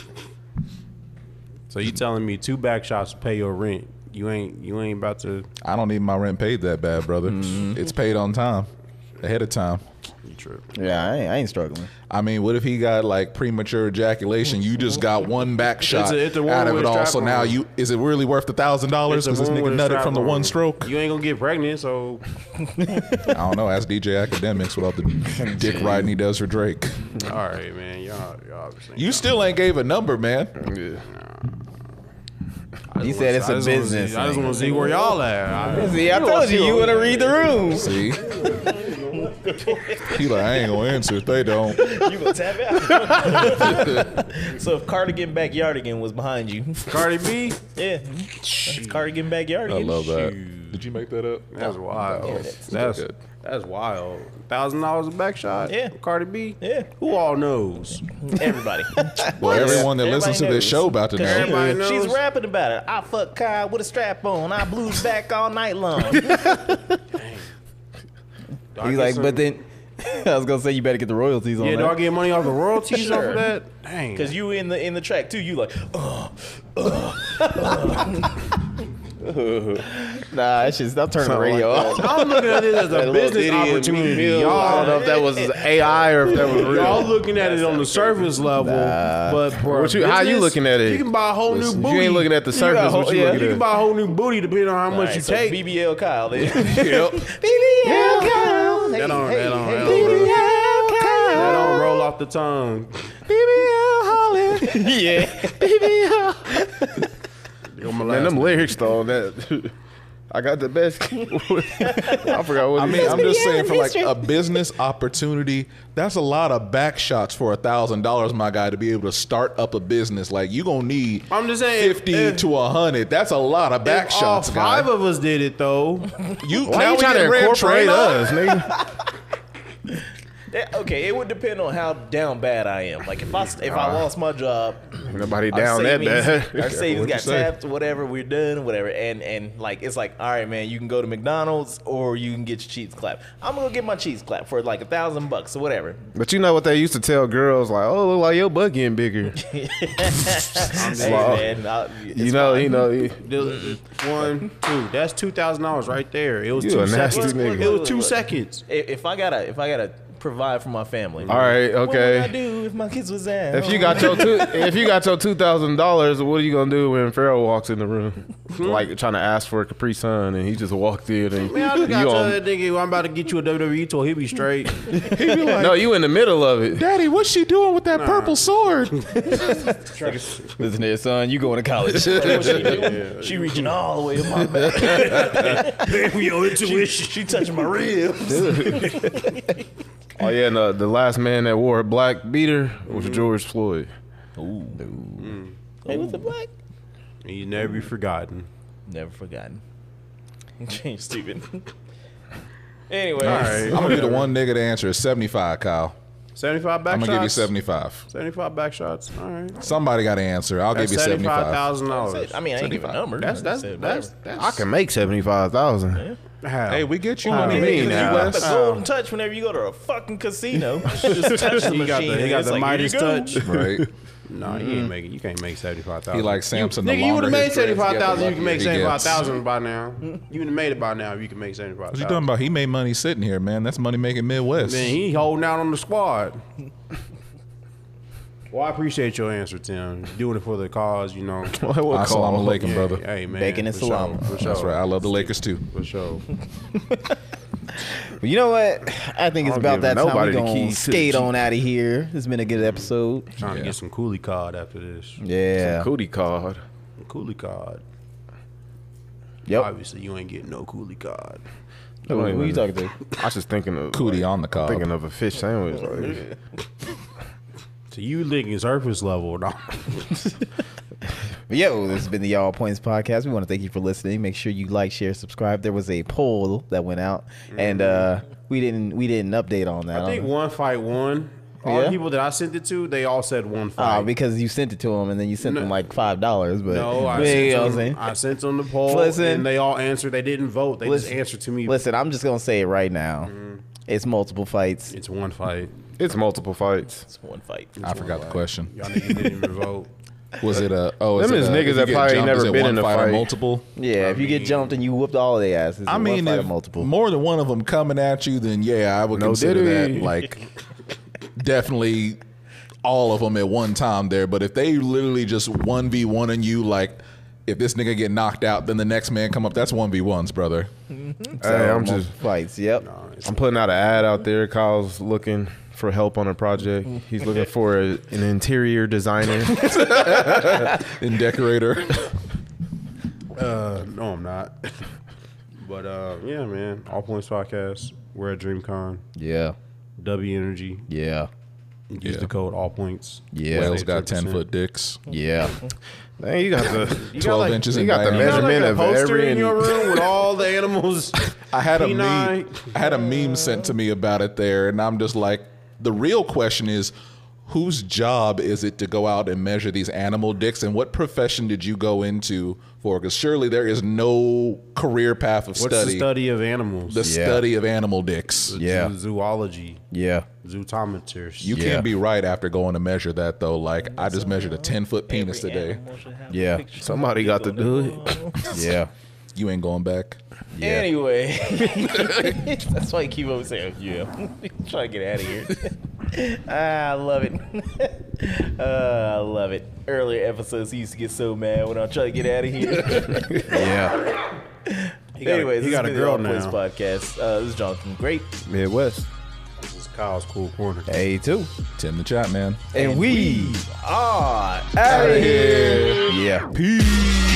So you telling me two back shots pay your rent? You ain't you ain't about to. I don't need my rent paid that bad, brother. Mm-hmm. It's paid on time, ahead of time. You trip. Yeah, I ain't, I ain't struggling. I mean, what if he got like premature ejaculation? You just got one back shot a- it's out of it all. So now you is it really worth the thousand dollars because this nigga with nutted from the one stroke? You ain't gonna get pregnant, so I don't know. Ask DJ Akademiks with all the dick riding he does for Drake. all right, man. Y'all, y'all obviously. You still ain't gave a number, man. Yeah. He said it's a business. I just want to see where y'all at. I, See, I told you, you want to read the room. See, he like I ain't gonna answer if they don't. You gonna tap out? so if Cardigan Backyardigan was behind you, Cardi B. yeah, that's Cardigan Backyardigan. I love that. Did you make that up? That's wild. that's That's good. that's wild. Thousand dollars a back shot. Yeah. Cardi B. Yeah. Who all knows? Everybody. Well, everyone that Everybody listens to this show about to know. she- She's rapping about it. I fuck Kyle with a strap on. I blues back all night long. Do I He's like, but then I was gonna say you better get the royalties on yeah, do I that. get money off the royalties off Sure. of that? Dang. Cause you in the in the track too. You like, uh, Nah, it's just I'm turning the radio off. I'm looking at it as a business opportunity. Y'all, I don't know if that was AI or if that was real. Y'all looking at it on the surface level, but for What a you- how you looking at it? You can buy a whole Listen, new you ain't looking at the got surface. whole- What you yeah. You can buy a whole new booty depending on how much Alright, you so take. BBL Kyle. Then. Yep. BBL Kyle. That don't, that don't, that don't, BBL Kyle. that don't roll off the tongue. BBL Holland. yeah. You're my Man, last them lyrics though. That I got the best. I forgot what. I mean. I'm just saying for like a business opportunity, that's a lot of back shots for a thousand dollars, my guy, to be able to start up a business. Like you gonna need I'm just saying, fifty if- to a hundred. That's a lot of back If shots, all guy. five of us did it though. you Why now you we trying to get incorporate us, nigga? Yeah, Okay, it would depend on how down bad I am. Like if I if I lost my job, Nobody our down that bad. our savings What'd got say? tapped, whatever. We're done, whatever. And and like it's like, all right, man, you can go to McDonald's or you can get your cheese clap. I'm gonna get my cheese clap for like a thousand bucks or whatever. But you know what they used to tell girls like, "Oh, look like your butt getting bigger." Hey, man, I- you know, fine. you know. you- The- the- One, two. That's two thousand dollars right there. It was You two a nasty seconds. nigga. It was two seconds. If if I gotta if I gotta provide for my family, All right, okay. What would. I do if my kids was out? If you got your two, if you got your two thousand dollars, what are you gonna do when Pharaoh walks in the room, hmm? like trying to ask for a Capri Sun, and he just walked in and Man, I just got you to on, that nigga, I'm about to get you a WWE tour. He'll be straight. no, you in the middle of it. Daddy, what's she doing with that purple sword? Listen here, son. You going to college? What she, do? she reaching all the way to my back. Baby, your intuition. she touching my ribs. Oh yeah, and uh, the last man that wore a black beater was George Floyd. Hey, what's the black? And you never be forgotten. Never forgotten. James Stephen. anyway, All right. I'm gonna be the one nigga to answer. It's 75, Kyle. 75 back I'm gonna shots? give you 75. 75 back shots. All right. Somebody got to answer. I'll That's give you 75. $75,000. I mean, I ain't giving a number. That's, that's, Said that's, that's, I can make seventy five thousand. how? Hey, we get you How money do you making mean in the now? got the golden touch whenever you go to a fucking casino. Just touch the he got the, he got the like, here Midas touch. Right? No, you ain't mm-hmm. making. You can't make seventy five thousand. He like Samson. the Nigga, you would have made his dreads seventy five get, the thousand. You can make luckier he seventy five gets. thousand by now. You would have made it by now if you can make seventy five What you talking thousand. about? He made money sitting here, man. That's money making Midwest. Man, he holding out on the squad. Well, I appreciate your answer, Tim. Doing it for the cause, you know. What Assalamu call? alaikum, brother. Hey man, Bacon and for sure, sure. That's right. I love the Lakers too. For sure. You know what? I think it's I about that time nobody we the gonna keys skate on out of here. It's been a good episode. Trying to get some coolie card after this. Yeah. Cootie card. Coolie card. Yep. Obviously, you ain't getting no coolie card. Who, who you talking to? I was just thinking of Cootie on the cob. Thinking of a fish sandwich. Like, So you licking surface level, no? Yo, this has been the Y'all Points podcast. We want to thank you for listening. Make sure you like, share, subscribe. There was a poll that went out, and uh, we didn't we didn't update on that. I think one fight won. All Yeah? the people that I sent it to, they all said one Uh, fight. because you sent it to them and then you sent No. them like five dollars. But no, I you sent, know what I'm them, saying? I sent them the poll, Listen. and they all answered. They didn't vote. They Listen. just answered to me. Listen, I'm just gonna say it right now. It's multiple fights. It's one fight. It's multiple fights. It's one fight. I forgot the question. Y'all niggas didn't even vote. Was it a? Oh, is Them it is a- niggas if you that get probably jumped, never is it been one in a or fight. Multiple. Yeah, multiple. if you get jumped and you whooped all their asses, I one mean, fight if multiple. more than one of them coming at you, then yeah, I would No consider diddy. that like definitely all of them at one time there. But if they literally just one v one on you, like if this nigga get knocked out, then the next man come up, that's one v ones, brother. Hey, I'm just fights. Yep. I'm putting out an ad out there. Kyle's looking for help on a project. He's looking for a, an interior designer. In decorator, Uh, no, I'm not. but uh, yeah, man. All Points Podcast. We're at DreamCon. Yeah. Dubby Energy. Yeah. Use Yeah. the code All Points. Yeah. whales Save got 10%. ten foot dicks, Yeah. Man, you got the You got, twelve like- inches you in got the diameter. measurement like a of every in your room with all the animals. I had a P9. meme. I had a meme sent to me about it there, and I'm just like, the real question is, whose job is it to go out and measure these animal dicks, and what profession did you go into for? Because surely there is no career path of What's study. the study of animals? The Yeah. study of animal dicks. Yeah. Zoo- zoology, Yeah. zootometrists. You Yeah. can't be right after going to measure that though. Like I just measured a ten foot penis today. animal should have a Yeah. somebody got to do it. Yeah. You ain't going back. Yeah. Anyway, that's why you keep over saying, "Yeah, trying to get out of here." ah, I love it. uh, I love it. Earlier episodes, he used to get so mad when I try to get out of here. Yeah. got a- Anyways, he got a girl the All now. podcast. Uh, this is Jonathan Great, Midwest. This is Kyle's cool corner. A two. Tim the chat man. And we ah, out of here. Yeah. Peace.